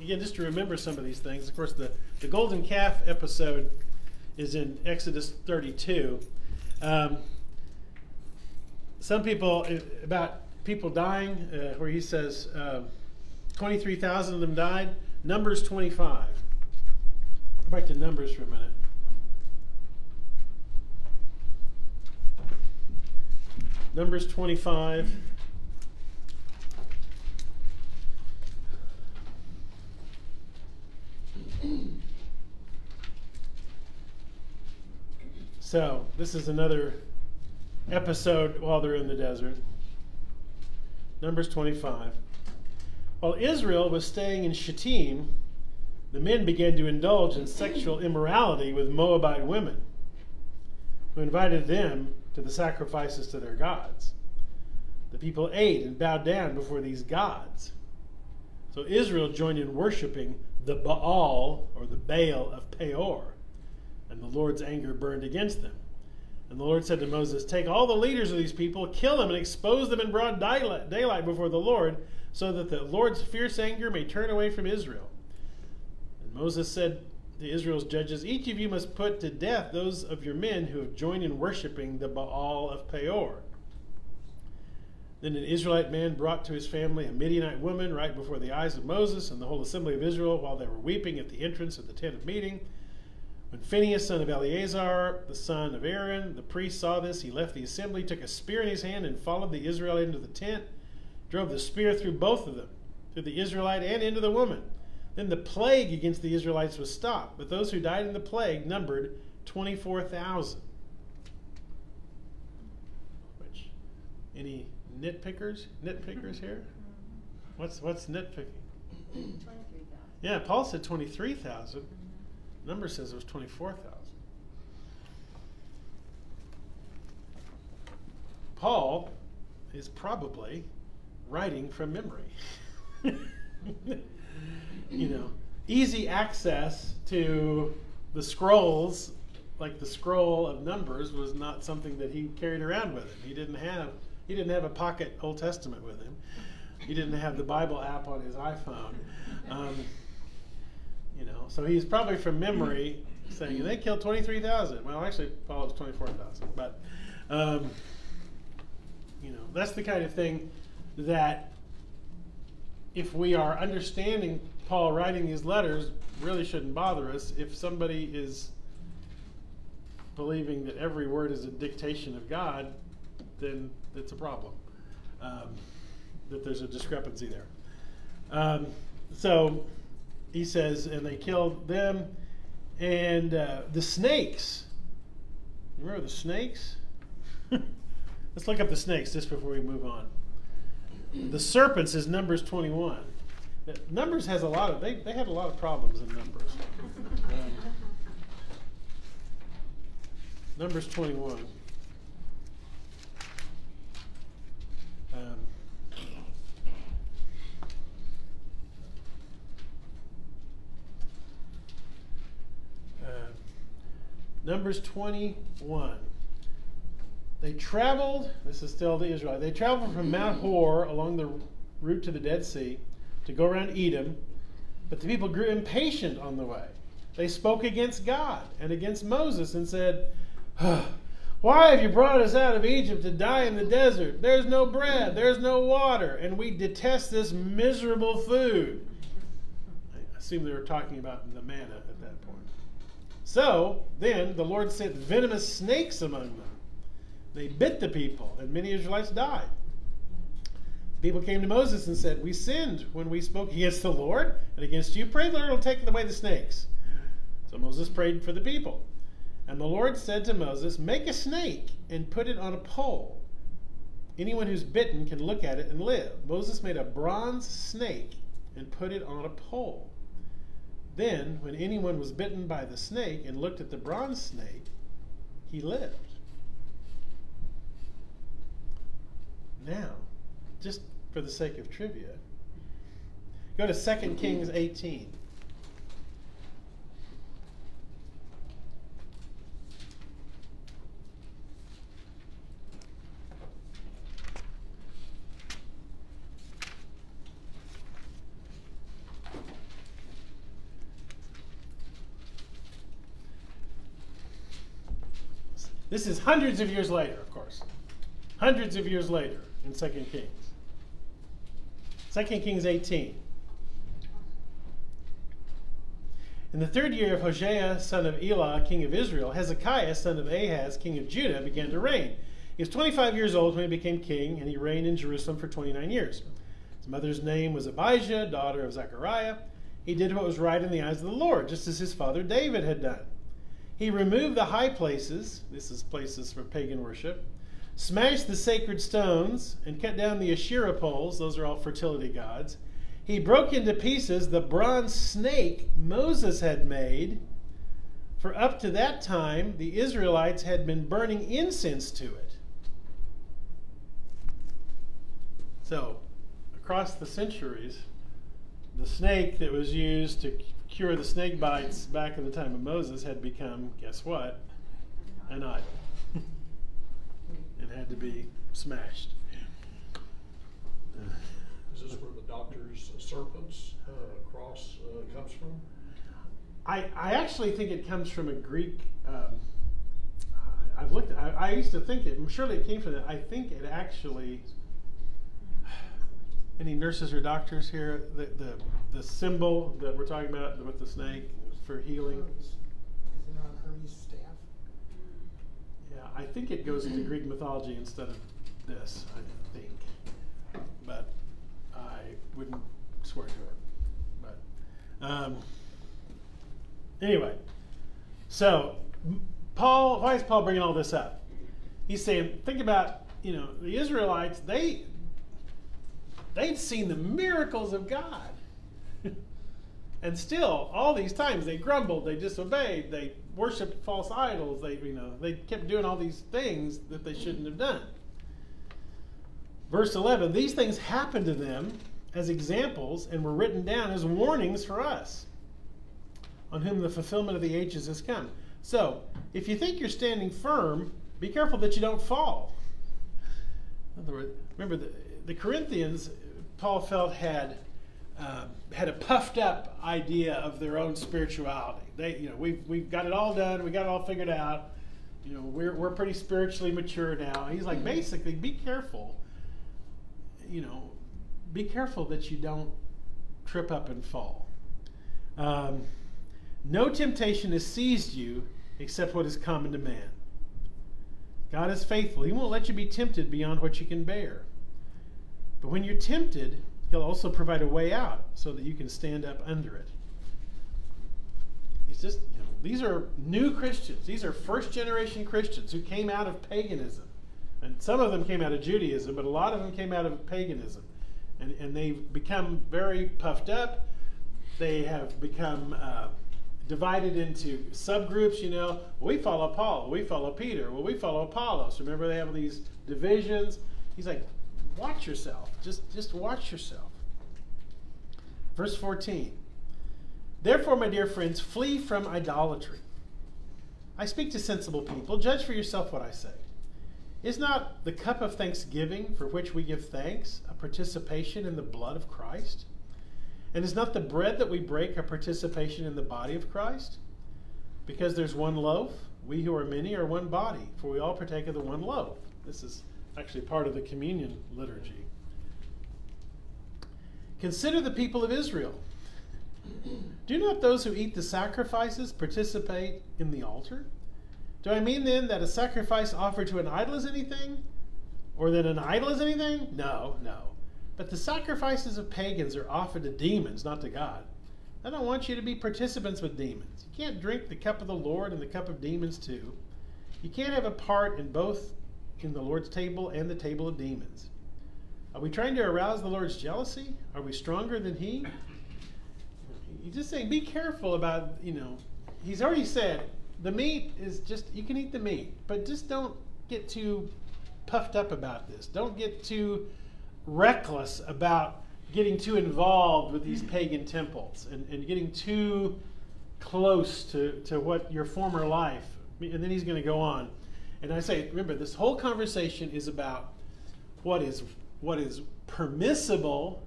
again, just to remember some of these things, of course, the, the golden calf episode is in Exodus 32. Um, some people uh, about people dying, uh, where he says uh, 23,000 of them died. Numbers 25. Go back to Numbers for a minute. Numbers 25. So, this is another episode while they're in the desert. Numbers 25. While Israel was staying in Shittim, the men began to indulge in sexual immorality with Moabite women, who invited them to the sacrifices to their gods. The people ate and bowed down before these gods. So Israel joined in worshiping the Baal or the Baal of Peor, and the Lord's anger burned against them. And the Lord said to Moses, Take all the leaders of these people, kill them, and expose them in broad daylight before the Lord, so that the Lord's fierce anger may turn away from Israel. And Moses said to Israel's judges, Each of you must put to death those of your men who have joined in worshiping the Baal of Peor. Then an Israelite man brought to his family a Midianite woman right before the eyes of Moses and the whole assembly of Israel while they were weeping at the entrance of the tent of meeting. When Phinehas, son of Eleazar, the son of Aaron, the priest, saw this, he left the assembly, took a spear in his hand, and followed the Israelite into the tent, drove the spear through both of them, through the Israelite and into the woman. Then the plague against the Israelites was stopped, but those who died in the plague numbered 24,000. Which, any nitpickers? Nitpickers here? What's what's nitpicking? 23,000. Yeah, Paul said 23,000. Number says it was 24,000. Paul is probably writing from memory. you know, easy access to the scrolls like the scroll of numbers was not something that he carried around with him. He didn't have he didn't have a pocket Old Testament with him. He didn't have the Bible app on his iPhone. Um, you know, so he's probably from memory saying they killed twenty three thousand. Well, actually, Paul was twenty four thousand, but um, you know that's the kind of thing that if we are understanding Paul writing these letters really shouldn't bother us if somebody is believing that every word is a dictation of God, then it's a problem. Um, that there's a discrepancy there. Um, so he says, and they killed them and uh, the snakes. Remember the snakes? Let's look up the snakes just before we move on. The serpents is Numbers 21. Numbers has a lot of they, they had a lot of problems in Numbers. Um, Numbers 21. Um, uh, Numbers 21. They traveled, this is still the Israel, they traveled from Mount Hor along the route to the Dead Sea to go around Edom, but the people grew impatient on the way. They spoke against God and against Moses and said, Why have you brought us out of Egypt to die in the desert? There's no bread, there's no water, and we detest this miserable food. I assume they were talking about the manna. So then the Lord sent venomous snakes among them. They bit the people, and many Israelites died. The people came to Moses and said, We sinned when we spoke against the Lord and against you. Pray the Lord will take away the snakes. So Moses prayed for the people. And the Lord said to Moses, Make a snake and put it on a pole. Anyone who's bitten can look at it and live. Moses made a bronze snake and put it on a pole. Then, when anyone was bitten by the snake and looked at the bronze snake, he lived. Now, just for the sake of trivia, go to 2 Kings 18. This is hundreds of years later, of course. Hundreds of years later in 2 Kings. 2 Kings 18. In the third year of Hoshea, son of Elah, king of Israel, Hezekiah, son of Ahaz, king of Judah, began to reign. He was 25 years old when he became king, and he reigned in Jerusalem for 29 years. His mother's name was Abijah, daughter of Zechariah. He did what was right in the eyes of the Lord, just as his father David had done. He removed the high places, this is places for pagan worship, smashed the sacred stones, and cut down the Asherah poles, those are all fertility gods. He broke into pieces the bronze snake Moses had made. For up to that time, the Israelites had been burning incense to it. So, across the centuries, the snake that was used to cure the snake bites back in the time of Moses had become, guess what? An idol. and had to be smashed. Is this where the doctor's serpents uh, cross uh, comes from? I, I actually think it comes from a Greek. Um, I've looked. At, I, I used to think it. Surely it came from that. I think it actually. Any nurses or doctors here? The, the the symbol that we're talking about with the snake for healing. Hermes. Is it on Hermes' staff? Yeah, I think it goes into Greek mythology instead of this. I think, but I wouldn't swear to it. But um, anyway, so Paul, why is Paul bringing all this up? He's saying, think about you know the Israelites. They they'd seen the miracles of God. and still, all these times they grumbled, they disobeyed, they worshipped false idols, they you know, they kept doing all these things that they shouldn't have done. Verse 11, these things happened to them as examples and were written down as warnings for us, on whom the fulfillment of the ages has come. So, if you think you're standing firm, be careful that you don't fall. In other words, remember the, the Corinthians, Paul felt had uh, had a puffed up idea of their own spirituality. They, you know, we've we've got it all done, we got it all figured out. You know, we're we're pretty spiritually mature now. He's like, basically, be careful. You know, be careful that you don't trip up and fall. Um, no temptation has seized you except what is common to man. God is faithful. He won't let you be tempted beyond what you can bear. But when you're tempted, He'll also provide a way out so that you can stand up under it. He's just, you know, these are new Christians. These are first generation Christians who came out of paganism. And some of them came out of Judaism, but a lot of them came out of paganism. And, and they've become very puffed up. They have become uh, divided into subgroups, you know. we follow Paul, we follow Peter, well, we follow Apollos. Remember, they have these divisions. He's like, watch yourself. Just, just watch yourself. Verse 14. Therefore, my dear friends, flee from idolatry. I speak to sensible people. Judge for yourself what I say. Is not the cup of thanksgiving for which we give thanks a participation in the blood of Christ? And is not the bread that we break a participation in the body of Christ? Because there's one loaf, we who are many are one body, for we all partake of the one loaf. This is actually part of the communion liturgy. Consider the people of Israel. Do not those who eat the sacrifices participate in the altar? Do I mean then that a sacrifice offered to an idol is anything? Or that an idol is anything? No, no. But the sacrifices of pagans are offered to demons, not to God. I don't want you to be participants with demons. You can't drink the cup of the Lord and the cup of demons too. You can't have a part in both in the Lord's table and the table of demons. Are we trying to arouse the Lord's jealousy? Are we stronger than He? He's just saying, be careful about, you know, He's already said the meat is just, you can eat the meat, but just don't get too puffed up about this. Don't get too reckless about getting too involved with these pagan temples and, and getting too close to, to what your former life. And then he's going to go on. And I say, remember, this whole conversation is about what is what is permissible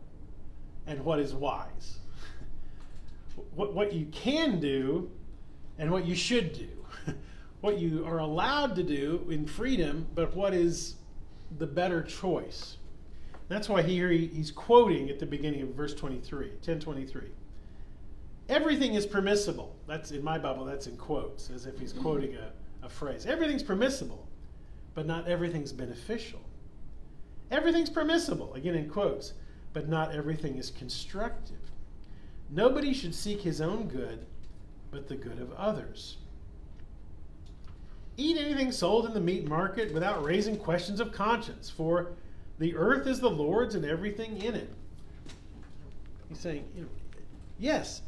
and what is wise. what, what you can do and what you should do. what you are allowed to do in freedom, but what is the better choice. That's why here he, he's quoting at the beginning of verse 23, 1023. Everything is permissible. That's in my Bible, that's in quotes, as if he's quoting a, a phrase. Everything's permissible, but not everything's beneficial. Everything's permissible, again in quotes, but not everything is constructive. Nobody should seek his own good, but the good of others. Eat anything sold in the meat market without raising questions of conscience, for the earth is the Lord's and everything in it. He's saying, you know, yes,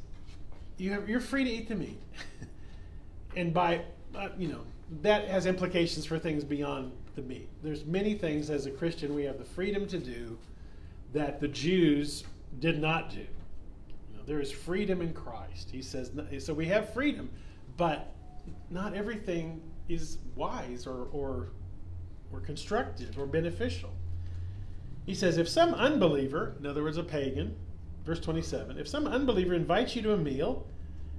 you have, you're free to eat the meat. and by uh, you know, that has implications for things beyond the meat. There's many things as a Christian we have the freedom to do that the Jews did not do. You know, there is freedom in Christ. He says so we have freedom, but not everything is wise or or or constructive or beneficial. He says if some unbeliever, in other words a pagan, verse 27, if some unbeliever invites you to a meal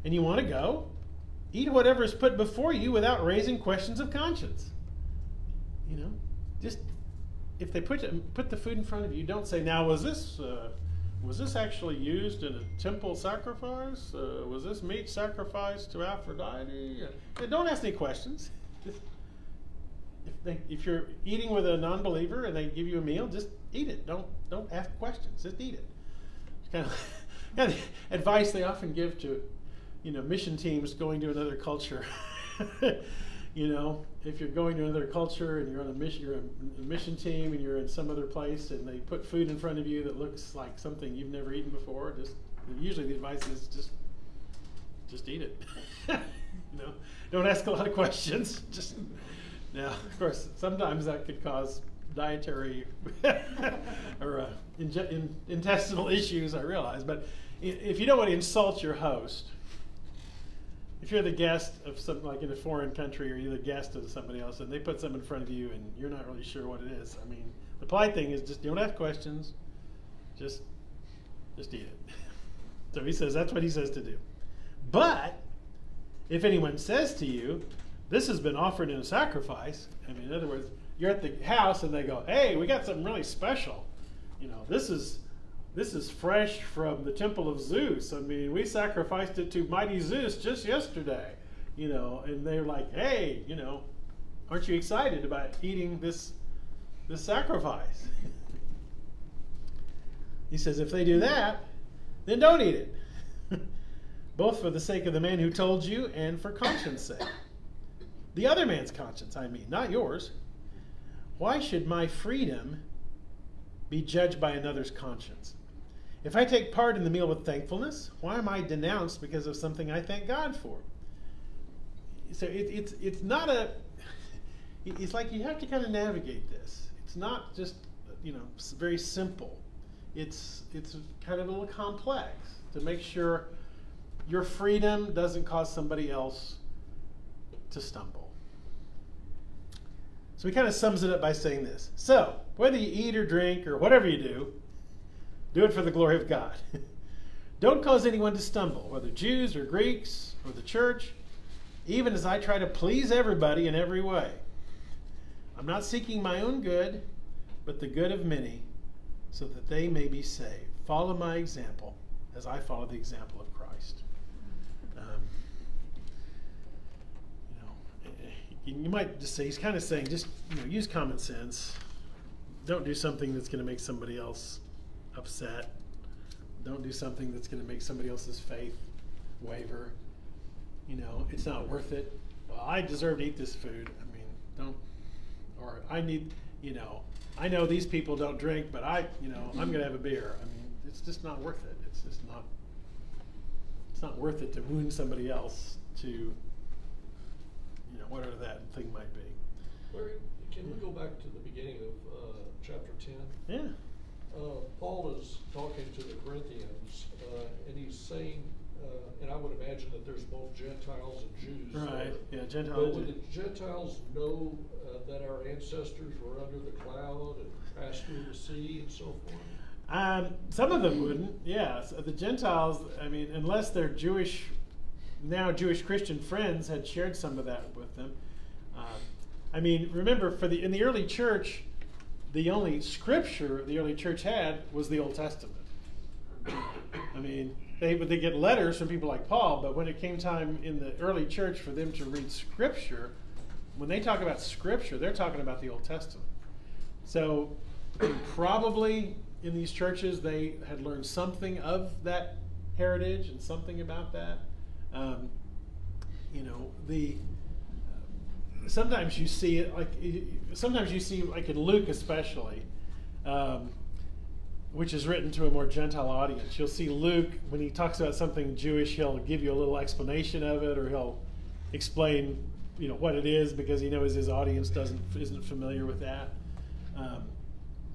and you want to go, Eat whatever is put before you without raising questions of conscience. You know, just if they put put the food in front of you, don't say, "Now was this uh, was this actually used in a temple sacrifice? Uh, was this meat sacrificed to Aphrodite?" Uh, don't ask any questions. Just, if, they, if you're eating with a non-believer and they give you a meal, just eat it. Don't don't ask questions. Just eat it. It's kind of, kind of advice they often give to you know, mission teams going to another culture. you know, if you're going to another culture and you're on a mission, you're a mission team and you're in some other place and they put food in front of you that looks like something you've never eaten before, just usually the advice is just just eat it. you know, don't ask a lot of questions. Just now, of course, sometimes that could cause dietary or uh, in, in, intestinal issues. I realize, but if you don't want to insult your host, if you're the guest of something like in a foreign country, or you're the guest of somebody else, and they put something in front of you, and you're not really sure what it is. I mean, the polite thing is just don't ask questions, just just eat it. so he says that's what he says to do. But if anyone says to you, "This has been offered in a sacrifice," I mean, in other words, you're at the house and they go, "Hey, we got something really special." You know, this is this is fresh from the temple of Zeus. I mean, we sacrificed it to mighty Zeus just yesterday, you know, and they're like, hey, you know, aren't you excited about eating this this sacrifice? he says, if they do that, then don't eat it. Both for the sake of the man who told you and for conscience sake. The other man's conscience, I mean, not yours. Why should my freedom be judged by another's conscience? If I take part in the meal with thankfulness, why am I denounced because of something I thank God for? So it, it's it's not a. It's like you have to kind of navigate this. It's not just you know very simple. It's it's kind of a little complex to make sure your freedom doesn't cause somebody else to stumble. So he kind of sums it up by saying this. So, whether you eat or drink or whatever you do, do it for the glory of God. Don't cause anyone to stumble, whether Jews or Greeks or the church, even as I try to please everybody in every way. I'm not seeking my own good, but the good of many, so that they may be saved. Follow my example as I follow the example of Christ. Um, you know, you might just say he's kind of saying just you know use common sense. Don't do something that's going to make somebody else upset. Don't do something that's going to make somebody else's faith waver. You know, it's not worth it. Well, I deserve to eat this food. I mean, don't. Or I need. You know, I know these people don't drink, but I. You know, I'm going to have a beer. I mean, it's just not worth it. It's just not. It's not worth it to wound somebody else to. You know, whatever that thing might be. Larry, can we go back to the beginning of uh, chapter 10? Yeah. Uh, Paul is talking to the Corinthians, uh, and he's saying, uh, and I would imagine that there's both Gentiles and Jews. Right. there. Yeah. Gentile. But would the Gentiles know uh, that our ancestors were under the cloud and passed through the sea and so forth? Um, some of them wouldn't. Yeah, so the Gentiles. I mean, unless their Jewish, now Jewish Christian friends had shared some of that with them. Um, I mean, remember for the in the early church, the only scripture the early church had was the Old Testament. I mean, they would they get letters from people like Paul, but when it came time in the early church for them to read scripture, when they talk about scripture, they're talking about the Old Testament. So probably in these churches they had learned something of that heritage and something about that. Um, you know, the sometimes you see it like sometimes you see like in Luke especially, um, which is written to a more Gentile audience. You'll see Luke when he talks about something Jewish, he'll give you a little explanation of it, or he'll explain you know what it is because he knows his audience doesn't isn't familiar with that. Um,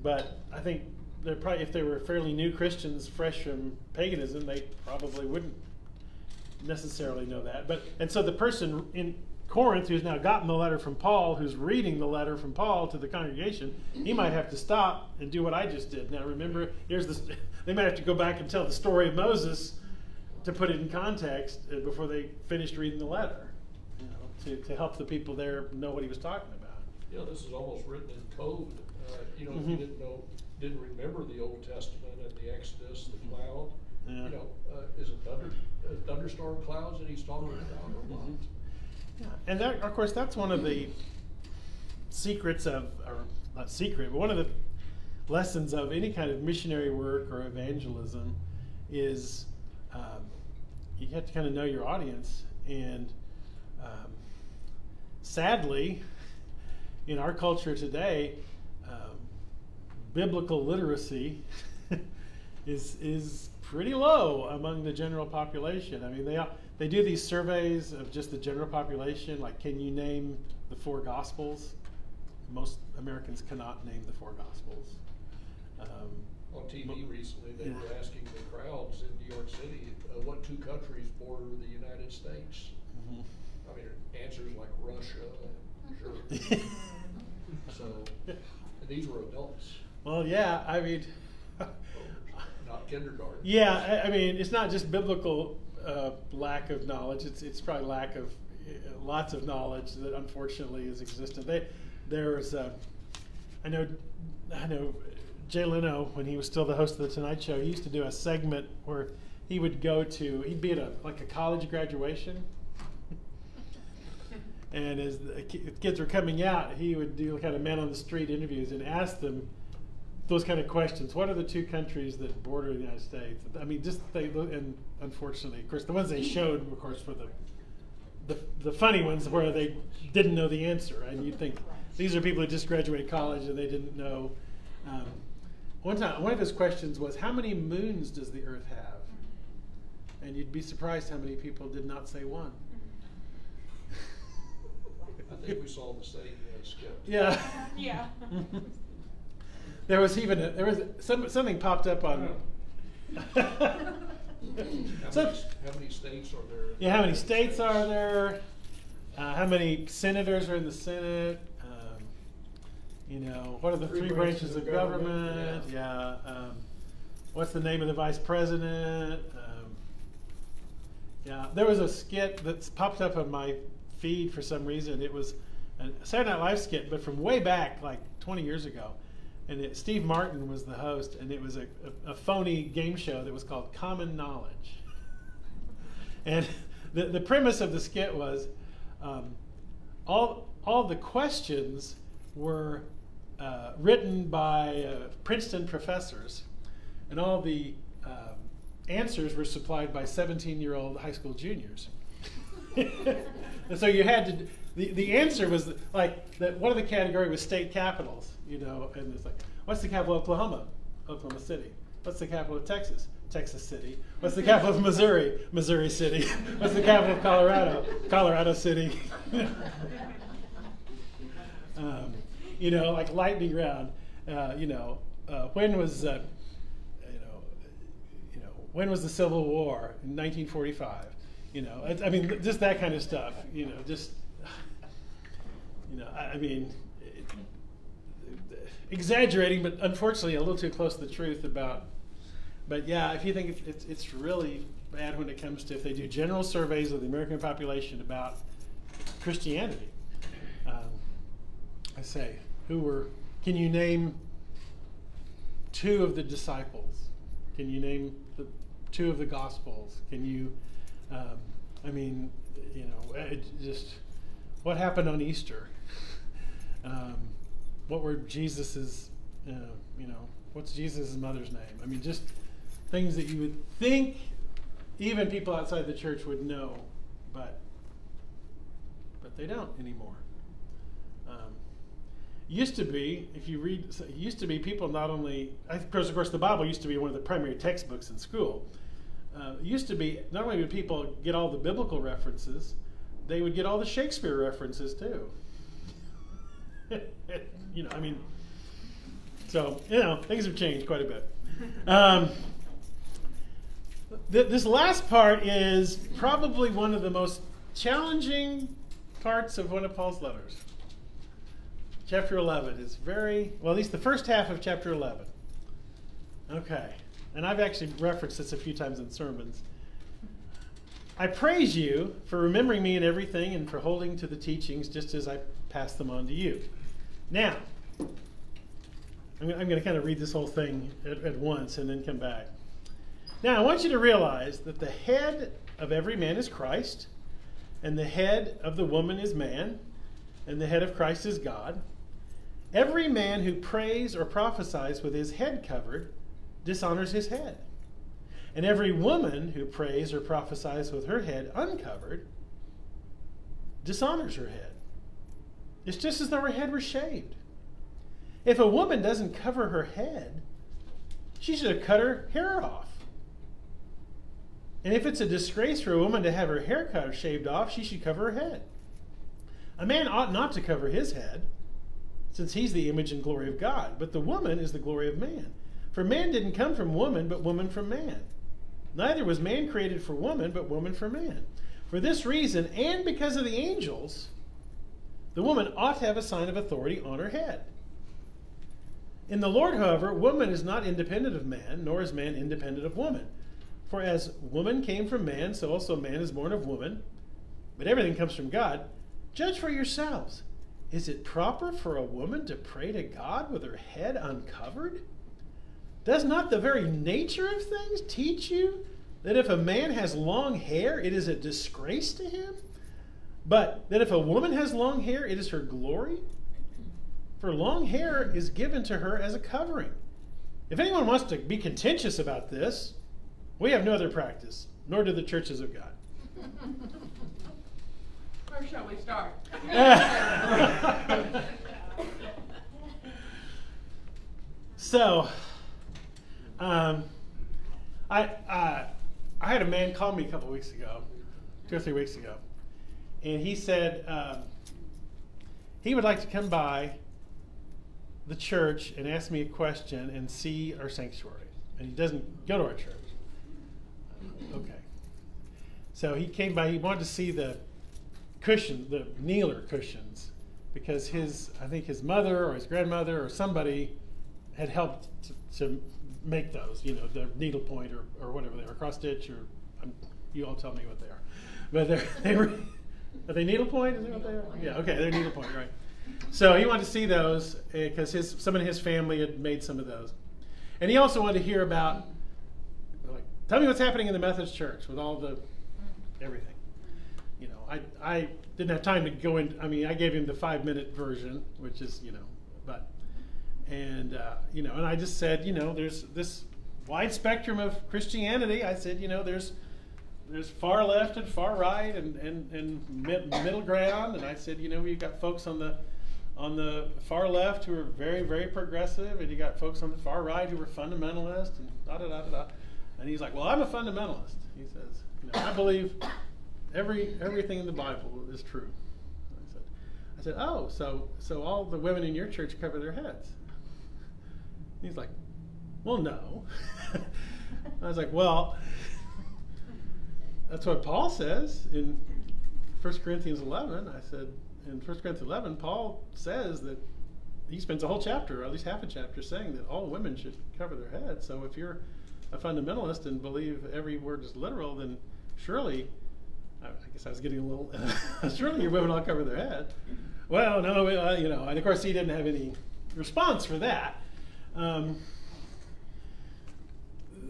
but I think they're probably if they were fairly new Christians, fresh from paganism, they probably wouldn't necessarily know that. But and so the person in Corinth who's now gotten the letter from Paul, who's reading the letter from Paul to the congregation, he might have to stop and do what I just did. Now remember, here's this. They might have to go back and tell the story of Moses to put it in context uh, before they finished reading the letter, you know, to, to help the people there know what he was talking about. You know, this is almost written in code. Uh, you know, if you Mhm. didn't know, didn't remember the Old Testament and the Exodus, the cloud, Yeah. you know, uh, is it thunder, uh, thunderstorm clouds that he's talking about or what? Mhm. Yeah, and that, of course, that's one of the secrets of, or not secret, but one of the lessons of any kind of missionary work or evangelism is um, you have to kind of know your audience. And um, sadly, in our culture today, um, biblical literacy is is pretty low among the general population. I mean, they they do these surveys of just the general population, like can you name the four gospels? Most Americans cannot name the four gospels. Um, On TV recently, they were asking the crowds in New York City, uh, what two countries border the United States? I mean, answers like Russia and Germany. So, and these were adults, Well, yeah, I mean, not kindergarten. yeah, I, I mean, it's not just biblical uh, lack of knowledge. It's it's probably lack of uh, lots of knowledge that unfortunately is existent. They, there's, uh, I know, I know, Jay Leno when he was still the host of the Tonight Show, he used to do a segment where he would go to, he'd be at a like a college graduation. And as the kids were coming out, he would do kind of man on the street interviews and ask them those kind of questions. What are the two countries that border the United States? I mean, just they look and unfortunately, of course, the ones they showed, of course, were the the, the funny ones where they didn't know the answer, and you'd think these are people who just graduated college and they didn't know. Um, one time, one of his questions was, "How many moons does the Earth have?" And you'd be surprised how many people did not say one. I think we saw the same uh, skit. Yeah. Yeah. There was even a, there was some, something popped up on. How So- many, how many states are there? yeah, how many states are there? Uh, how many senators are in the Senate? Um, you know, what are the three, branches, of government? Yeah. um, what's the name of the vice president? Um, yeah, there was a skit that popped up on my feed for some reason. It was a Saturday Night Live skit, but from way back, like 20 years ago. And it, Steve Martin was the host, and it was a, a, a phony game show that was called Common Knowledge. And the, the premise of the skit was um, all, all the questions were uh, written by uh, Princeton professors, and all the um, answers were supplied by 17 year old high school juniors. and so you had to, the, the answer was like, that one of the category was state capitals, you know, and it's like, what's the capital of Oklahoma? Oklahoma City. What's the capital of Texas? Texas City. What's the capital of Missouri? Missouri City. What's the capital of Colorado? Colorado City. um, you know, like lightning round. Uh, you know, uh, when was uh, you know, you know, when was the Civil War? In 1945. You know, I, I mean, just that kind of stuff. You know, just you know, I, I mean, it, exaggerating, but unfortunately a little too close to the truth about. But yeah, if you think it's, it's, really bad when it comes to if they do general surveys of the American population about Christianity. Um, I say, who were? Can you name two of the disciples? Can you name the two of the Gospels? Can you? Um, I mean, you know, just what happened on Easter? Um, what were Jesus's? Uh, you know, what's Jesus' mother's name? I mean, just things that you would think even people outside the church would know, but but they don't anymore. Um, used to be, if you read, used to be people not only, of course, of course, the Bible used to be one of the primary textbooks in school. Uh, used to be not only would people get all the biblical references, they would get all the Shakespeare references too. you know, I mean, so you know, things have changed quite a bit. Um, th- this last part is probably one of the most challenging parts of one of Paul's letters. Chapter 11 is very, well, at least the first half of chapter 11. Okay. And I've actually referenced this a few times in sermons. I praise you for remembering me in everything and for holding to the teachings just as I pass them on to you. Now, I'm, I'm going to kind of read this whole thing at, at once and then come back. Now, I want you to realize that the head of every man is Christ, and the head of the woman is man, and the head of Christ is God. Every man who prays or prophesies with his head covered dishonors his head. And every woman who prays or prophesies with her head uncovered dishonors her head. It's just as though her head were shaved. If a woman doesn't cover her head, she should have cut her hair off. And if it's a disgrace for a woman to have her hair cut or shaved off, she should cover her head. A man ought not to cover his head, since he's the image and glory of God, but the woman is the glory of man. For man didn't come from woman, but woman from man. Neither was man created for woman, but woman for man. For this reason, and because of the angels, the woman ought to have a sign of authority on her head. In the Lord, however, woman is not independent of man, nor is man independent of woman. For as woman came from man, so also man is born of woman. But everything comes from God. Judge for yourselves. Is it proper for a woman to pray to God with her head uncovered? Does not the very nature of things teach you that if a man has long hair, it is a disgrace to him? But that if a woman has long hair, it is her glory? For long hair is given to her as a covering. If anyone wants to be contentious about this, we have no other practice, nor do the churches of God. Where shall we start? so, um, I, uh, I had a man call me a couple weeks ago, two or three weeks ago, and he said um, he would like to come by the church and ask me a question and see our sanctuary. And he doesn't go to our church. Okay. So he came by, he wanted to see the cushion, the kneeler cushions, because his, I think his mother or his grandmother or somebody had helped to, to make those, you know, the needlepoint or, or whatever they are, cross stitch or, um, you all tell me what they are. But they're, they were, are they needlepoint? Is that what they are? Yeah, okay, they're needlepoint, right. So he wanted to see those because his some of his family had made some of those, and he also wanted to hear about tell me what's happening in the Methodist Church with all the everything. You know, I I didn't have time to go in. I mean, I gave him the five minute version, which is you know, but and uh, you know, and I just said you know, there's this wide spectrum of Christianity. I said you know, there's there's far left and far right and, and, and mid, middle ground. And I said, you know, you've got folks on the on the far left who are very, very progressive, and you got folks on the far right who are fundamentalist, and da da da da. And he's like, well, I'm a fundamentalist. He says, you know, I believe every everything in the Bible is true. I said, I said, oh, so so all the women in your church cover their heads. He's like, well, no. I was like, well. That's what Paul says in 1 Corinthians 11. I said, in 1 Corinthians 11, Paul says that he spends a whole chapter, or at least half a chapter, saying that all women should cover their heads. So if you're a fundamentalist and believe every word is literal, then surely, I guess I was getting a little, surely your women all cover their head. Well, no, uh, you know, and of course he didn't have any response for that. Um,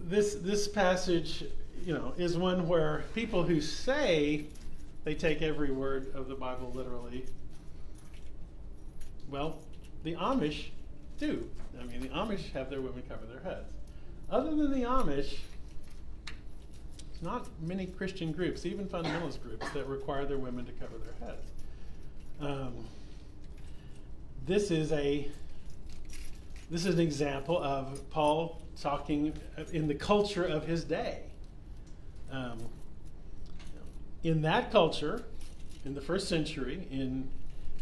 this this passage you know, is one where people who say they take every word of the Bible literally, well, the Amish do. I mean, the Amish have their women cover their heads. Other than the Amish, not many Christian groups, even fundamentalist groups, that require their women to cover their heads. Um, this is a this is an example of Paul talking in the culture of his day. Um, in that culture, in the first century, in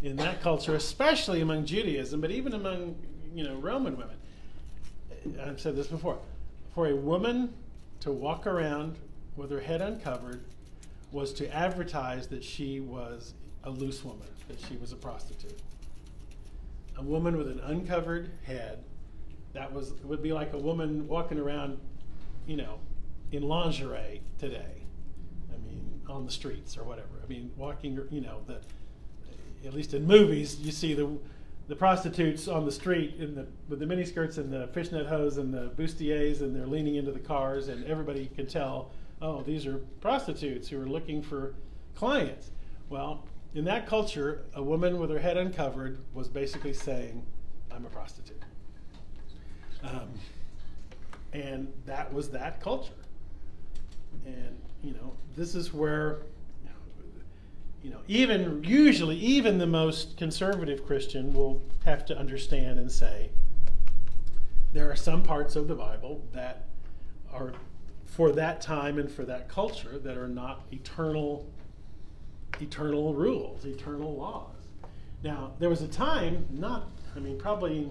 in that culture, especially among Judaism, but even among you know Roman women, I've said this before, for a woman to walk around with her head uncovered was to advertise that she was a loose woman, that she was a prostitute. A woman with an uncovered head, that was would be like a woman walking around, you know, in lingerie today. I mean, on the streets or whatever. I mean, walking, you know, the at least in movies, you see the the prostitutes on the street in the with the miniskirts and the fishnet hose and the bustiers, and they're leaning into the cars, and everybody can tell, oh, these are prostitutes who are looking for clients. Well, in that culture, a woman with her head uncovered was basically saying, "I'm a prostitute," um, and that was that culture. And, you know, this is where, you know, even usually, even the most conservative Christian will have to understand and say, there are some parts of the Bible that are for that time and for that culture that are not eternal eternal rules, eternal laws. Now, there was a time, not, I mean, probably,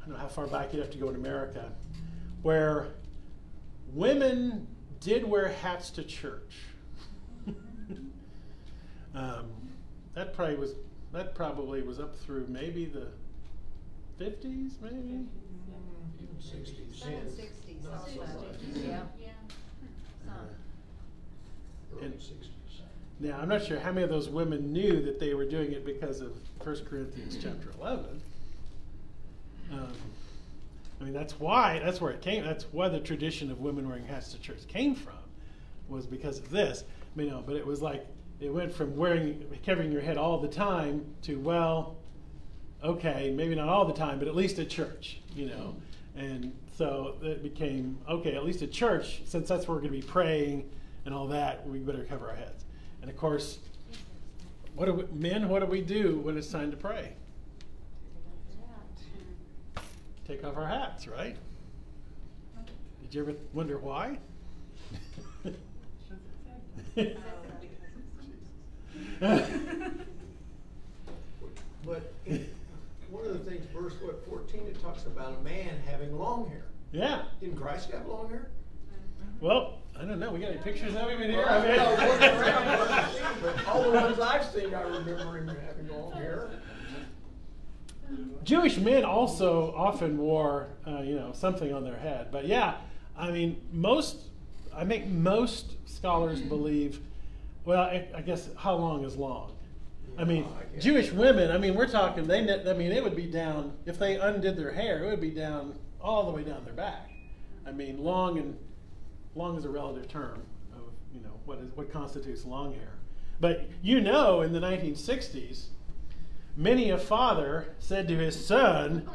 I don't know how far back you'd have to go in America, where women did wear hats to church. Probably was that probably was up through maybe the fifties, maybe. Even sixties, Seven sixties, Not so much. Yeah. Early And- sixties. Now I'm not sure how many of those women knew that they were doing it because of 1 Corinthians chapter eleven. Um, I mean that's why that's where it came. That's why the tradition of women wearing hats to church came from, was because of this. You know, but it was like it went from wearing covering your head all the time to well, okay, maybe not all the time, but at least at church, you know. And so it became okay, at least at church, since that's where we're going to be praying and all that, we better cover our heads. And of course, what do we, men? What do we do when it's time to pray? Take off our hats, right? Did you ever wonder why? But one of the things, verse what, fourteen, it talks about a man having long hair. yeah. Didn't Christ have long hair? Well, I don't know. We got any pictures of him in here? Well, I mean- I was looking around, but I didn't see him, but all the ones I've seen, I remember him having long hair. Jewish men also often wore, uh, you know, something on their head. But yeah, I mean, most, I think most scholars believe, well, I, I guess how long is long? I mean, Yeah, I. Jewish women, I mean, we're talking, they, ne- I mean, it would be down, if they undid their hair, it would be down all the way down their back. I mean, long and, long is a relative term of, you know, what is, what constitutes long hair. But you know, in the 1960s, many a father said to his son,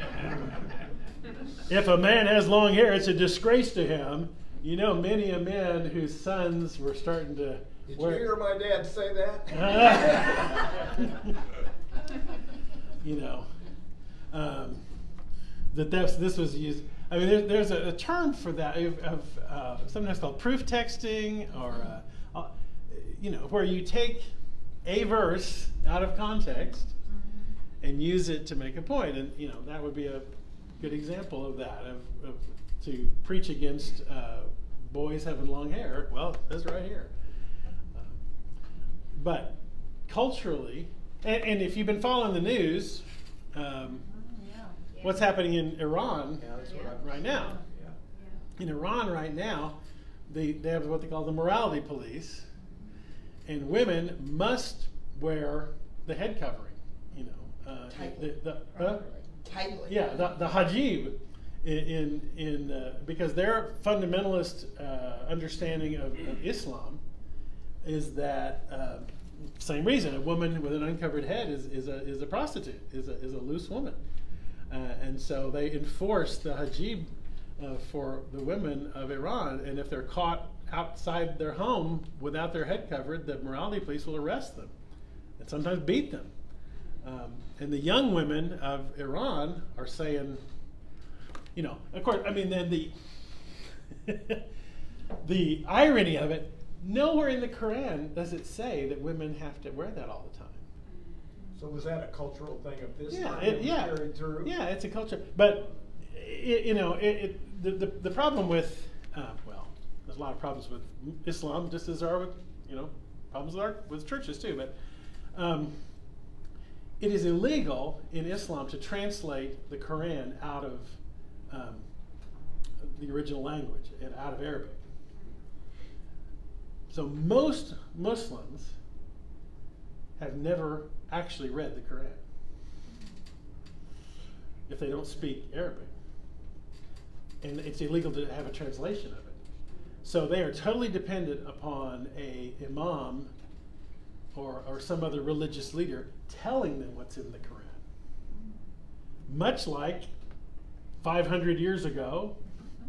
if a man has long hair, it's a disgrace to him. You know, many a man whose sons were starting to Did you hear my dad say that? you know, um, that that's, this was used. I mean, there, there's a, a term for that of, of uh, sometimes called proof texting, or uh, uh, you know, where you take a verse out of context and use it to make a point, and you know that would be a good example of that of, of to preach against uh, boys having long hair. Well, that's right here. Uh, but culturally, and, and if you've been following the news, um, what's happening in Iran Yeah, that's what I- right now? Yeah. In Iran right now, they, they have what they call the morality police, and women must wear the head covering. You know, uh, Tightly. the, the, huh? Tightly. Yeah, the, the hajib in in, uh, because their fundamentalist uh, understanding of, of Islam is that uh, same reason a woman with an uncovered head is, is a is a prostitute is a is a loose woman, uh, and so they enforce the hijab uh, for the women of Iran, and if they're caught outside their home without their head covered, the morality police will arrest them and sometimes beat them. Um, and the young women of Iran are saying, you know, of course, I mean, then the the irony of it, nowhere in the Quran does it say that women have to wear that all the time. So was that a cultural thing of this Yeah, time it, yeah, yeah, it's a culture. But it, you know, it, it, the, the the problem with uh, well, there's a lot of problems with Islam, just as there are with you know problems with our with churches too. But um, it is illegal in Islam to translate the Quran out of um, the original language and out of Arabic. So most Muslims have never actually read the Quran if they don't speak Arabic. And it's illegal to have a translation of it. So they are totally dependent upon a imam or, or some other religious leader telling them what's in the Quran. Much like 500 years ago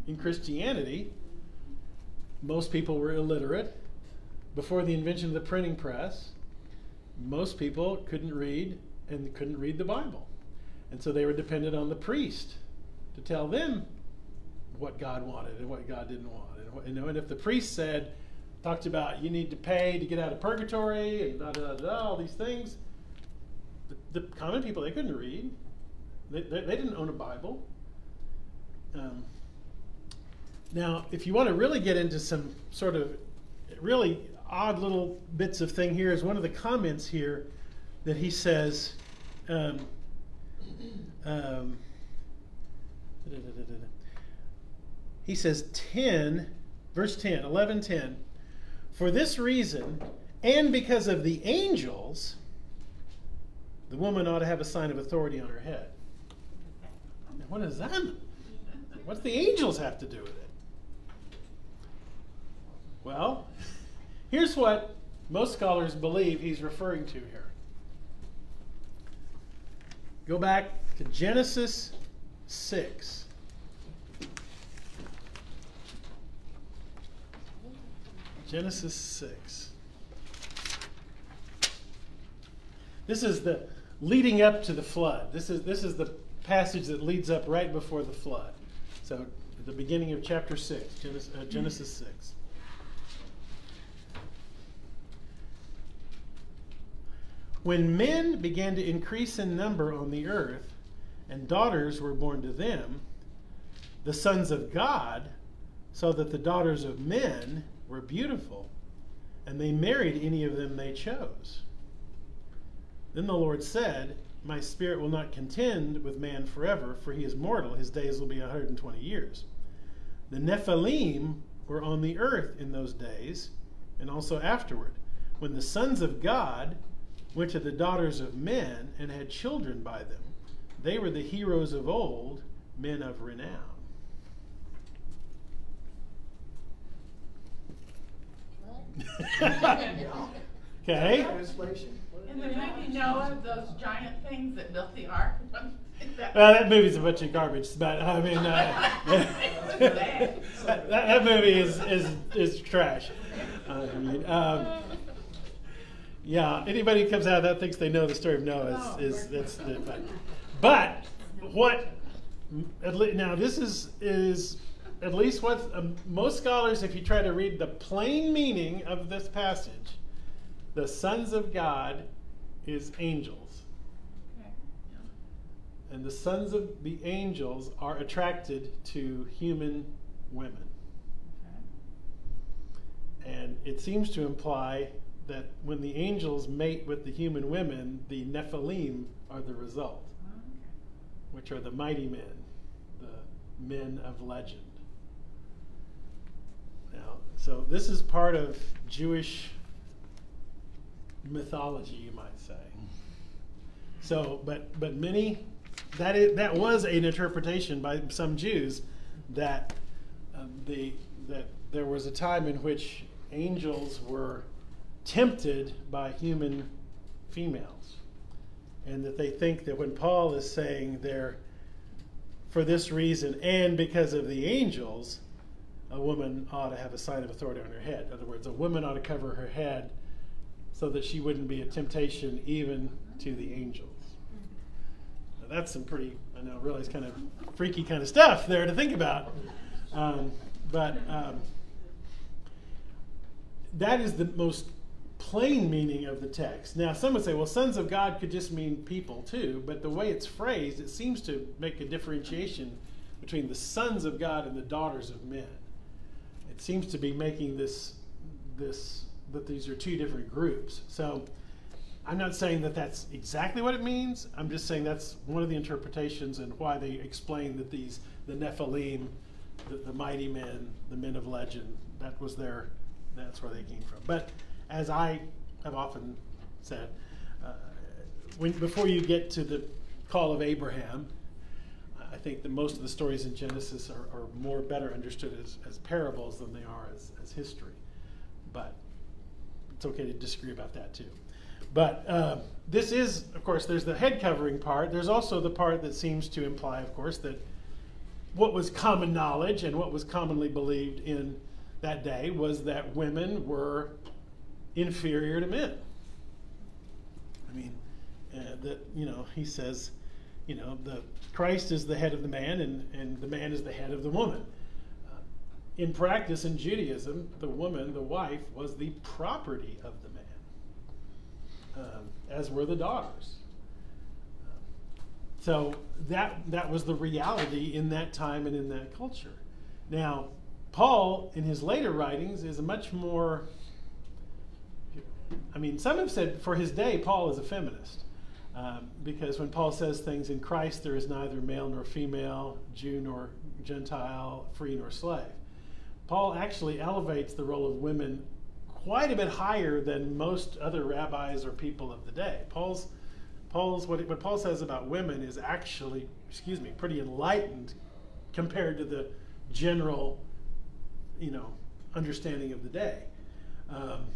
in Christianity, most people were illiterate. Before the invention of the printing press, most people couldn't read and couldn't read the Bible. And so they were dependent on the priest to tell them what God wanted and what God didn't want. And, you know, and if the priest said, talked about you need to pay to get out of purgatory and da da da, da all these things, the, the common people they couldn't read. They, they, they didn't own a Bible. Um, now, if you want to really get into some sort of really odd little bits of thing here is one of the comments here that he says. Um, um, he says 10, verse 10, 11, 10. For this reason, and because of the angels, the woman ought to have a sign of authority on her head. Now, what does that mean? What do the angels have to do with it? Well, here's what most scholars believe he's referring to here. Go back to Genesis 6. Genesis 6. This is the leading up to the flood. This is, this is the passage that leads up right before the flood. So, at the beginning of chapter 6, Genesis, uh, Genesis 6. When men began to increase in number on the earth, and daughters were born to them, the sons of God saw that the daughters of men were beautiful, and they married any of them they chose. Then the Lord said, My spirit will not contend with man forever, for he is mortal. His days will be a 120 years. The Nephilim were on the earth in those days, and also afterward, when the sons of God went to the daughters of men and had children by them. They were the heroes of old, men of renown. okay. Translation. In the movie Noah, those giant things that built the ark. Well, that movie's a bunch of garbage, but I mean, uh, that, that, movie is is is trash. I mean, um, yeah, anybody who comes out of that thinks they know the story of Noah is, is that's the fact. But what at least now this is is at least what um, most scholars, if you try to read the plain meaning of this passage, the sons of God is angels. And the sons of the angels are attracted to human women. And it seems to imply that when the angels mate with the human women, the Nephilim are the result, which are the mighty men, the men of legend. Now, so this is part of Jewish mythology, you might. So, but but many that is, that was an interpretation by some Jews that um, the that there was a time in which angels were tempted by human females, and that they think that when Paul is saying there, for this reason and because of the angels, a woman ought to have a sign of authority on her head. In other words, a woman ought to cover her head so that she wouldn't be a temptation even to the angels that's some pretty, I know, really kind of freaky kind of stuff there to think about. Um, but um, that is the most plain meaning of the text. Now, some would say, well, sons of God could just mean people too, but the way it's phrased, it seems to make a differentiation between the sons of God and the daughters of men. It seems to be making this, this that these are two different groups. So I'm not saying that that's exactly what it means. I'm just saying that's one of the interpretations and why they explain that these, the Nephilim, the, the mighty men, the men of legend, that was their, that's where they came from. But as I have often said, uh, when, before you get to the call of Abraham, I think that most of the stories in Genesis are, are more better understood as, as parables than they are as, as history. But it's okay to disagree about that too. But uh, this is, of course, there's the head covering part. There's also the part that seems to imply, of course, that what was common knowledge and what was commonly believed in that day was that women were inferior to men. I mean, uh, that you know, he says, you know, the Christ is the head of the man, and and the man is the head of the woman. Uh, in practice, in Judaism, the woman, the wife, was the property of the um, as were the daughters. So that that was the reality in that time and in that culture. Now, Paul, in his later writings, is a much more I mean, some have said for his day, Paul is a feminist. Um, because when Paul says things in Christ, there is neither male nor female, Jew nor Gentile, free nor slave. Paul actually elevates the role of women quite a bit higher than most other rabbis or people of the day. Paul's, Paul's what, what Paul says about women is actually, excuse me, pretty enlightened compared to the general, you know, understanding of the day. Um,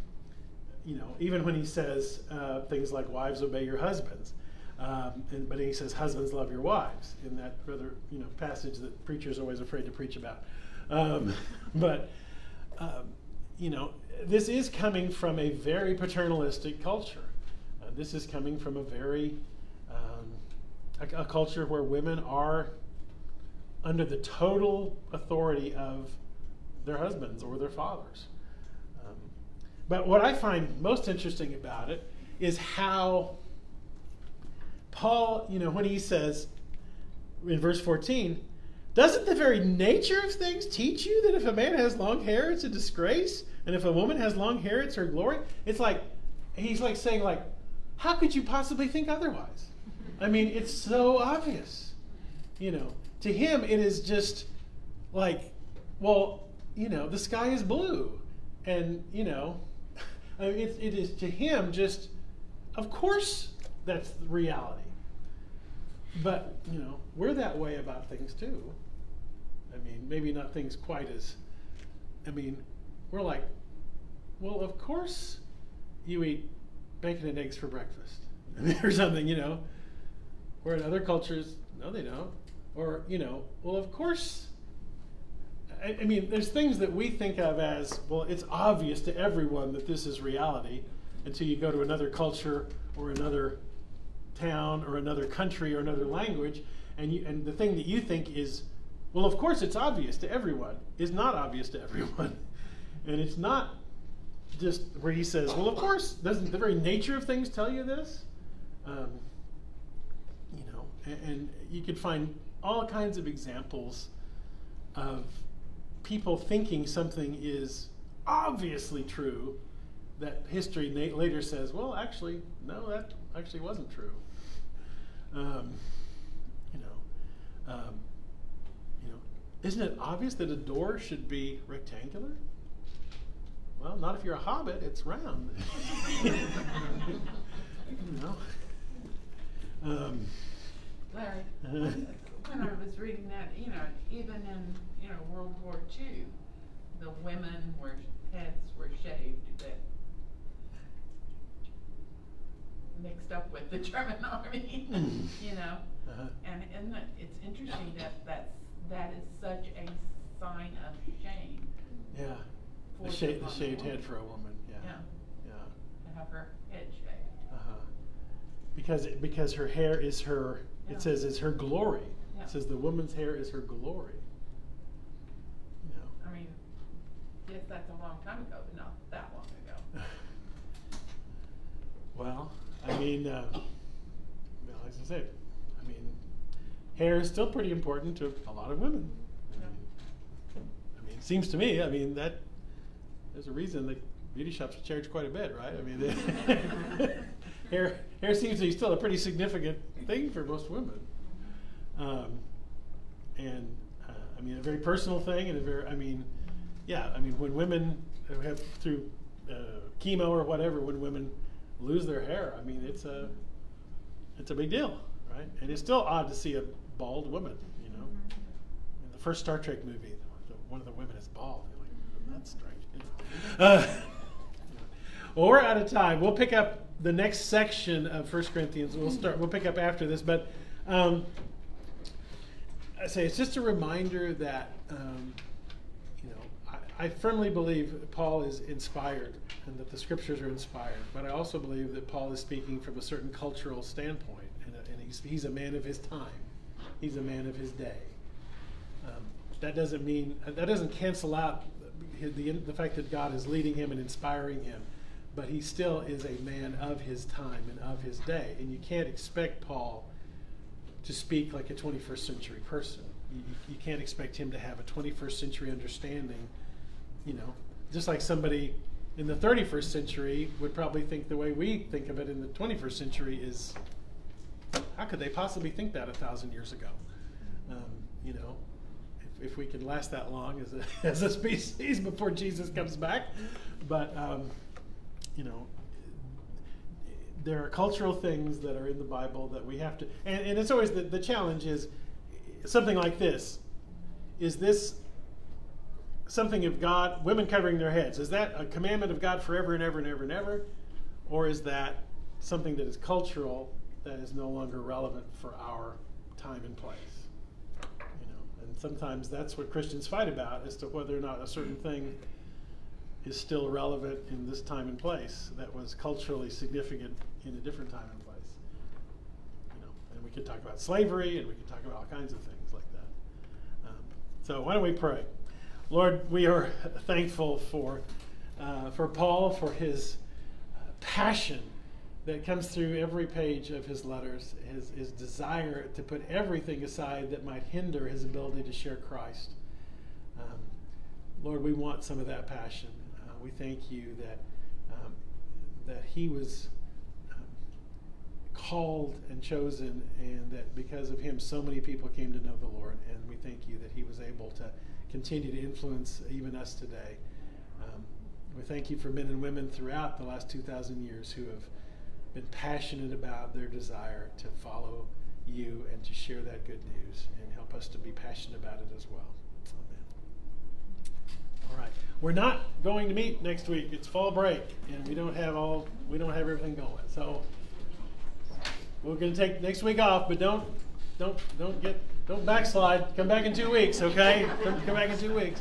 you know, even when he says uh, things like "wives obey your husbands," um, and, but he says "husbands love your wives" in that rather you know passage that preachers are always afraid to preach about. Um, but um, you know, this is coming from a very paternalistic culture. Uh, this is coming from a very um, a, a culture where women are under the total authority of their husbands or their fathers. Um, but what I find most interesting about it is how Paul, you know, when he says in verse 14, doesn't the very nature of things teach you that if a man has long hair, it's a disgrace? And if a woman has long hair, it's her glory? It's like, he's like saying, like, how could you possibly think otherwise? I mean, it's so obvious. You know, to him, it is just like, well, you know, the sky is blue. And, you know, I mean, it, it is to him just, of course, that's the reality. But, you know, we're that way about things too. I mean, maybe not things quite as, I mean, we're like, well, of course you eat bacon and eggs for breakfast or something, you know. Where in other cultures, no, they don't. Or, you know, well, of course. I, mean, there's things that we think of as, well, it's obvious to everyone that this is reality until you go to another culture or another town or another country or another language, and you, and the thing that you think is, well, of course it's obvious to everyone, is not obvious to everyone, and it's not just where he says, well, of course, doesn't the very nature of things tell you this? Um, you know, and, and you could find all kinds of examples of people thinking something is obviously true that history later says, well, actually, no, that actually wasn't true. Um, you know, um, you know, isn't it obvious that a door should be rectangular? Well, not if you're a hobbit; it's round. know. Um, Larry, when I was reading that, you know, even in, you know, World War II, the women were, heads were shaved that mixed up with the German army, you know? Uh-huh. And, and that, it's interesting that that's, that is such a sign of shame yeah, the, sha- the shaved head for a woman. Yeah, Yeah. yeah. to have her head shaved. Uh-huh. Because it, because her hair is her. Yeah. It says is her glory. Yeah. It says the woman's hair is her glory. You know. I mean, yes, that's a long time ago, but not that long ago. Well, I mean, uh, well, as I said, I mean, hair is still pretty important to a lot of women. I mean, I mean, it seems to me, I mean, that there's a reason that beauty shops charge quite a bit, right? I mean, they, hair hair seems to be still a pretty significant thing for most women. Um, and uh, I mean, a very personal thing, and a very, I mean, yeah, I mean, when women have through uh, chemo or whatever, when women lose their hair, I mean, it's a it's a big deal, right? And it's still odd to see a bald woman, you know. In the first Star Trek movie, one of the women is bald. You're like, that's strange. Uh, well, we're out of time. We'll pick up the next section of 1 Corinthians. We'll start. We'll pick up after this, but um, I say it's just a reminder that um, you know I, I firmly believe Paul is inspired and that the scriptures are inspired. But I also believe that Paul is speaking from a certain cultural standpoint, and, and he's, he's a man of his time. He's a man of his day. Um, that doesn't mean that doesn't cancel out the, the, fact that God is leading him and inspiring him, but he still is a man of his time and of his day. And you can't expect Paul to speak like a 21st century person. You, you- you can't expect him to have a 21st century understanding. You know, just like somebody in the 31st century would probably think the way we think of it in the 21st century is how could they possibly think that a thousand years ago? Um, you know, if, we can last that long as a, as a species before Jesus comes back. But, um, you know, there are cultural things that are in the Bible that we have to, and, and it's always the, the challenge is something like this. Is this something of God, women covering their heads? Is that a commandment of God forever and ever and ever and ever? Or is that something that is cultural that is no longer relevant for our time and place? Sometimes that's what Christians fight about as to whether or not a certain thing is still relevant in this time and place that was culturally significant in a different time and place. You know, and we could talk about slavery and we could talk about all kinds of things like that. Um, so why don't we pray? Lord, we are thankful for uh, for Paul for his uh, passion that comes through every page of his letters, his, his desire to put everything aside that might hinder his ability to share Christ. Um, Lord, we want some of that passion. Uh, we thank you that um, that he was um, called and chosen, and that because of him, so many people came to know the Lord. And we thank you that he was able to continue to influence even us today. Um, we thank you for men and women throughout the last 2,000 years who have been passionate about their desire to follow you and to share that good news and help us to be passionate about it as well. Amen. All right. We're not going to meet next week. It's fall break and we don't have all we don't have everything going. So we're going to take next week off, but don't don't don't get don't backslide. Come back in 2 weeks, okay? Come, come back in 2 weeks.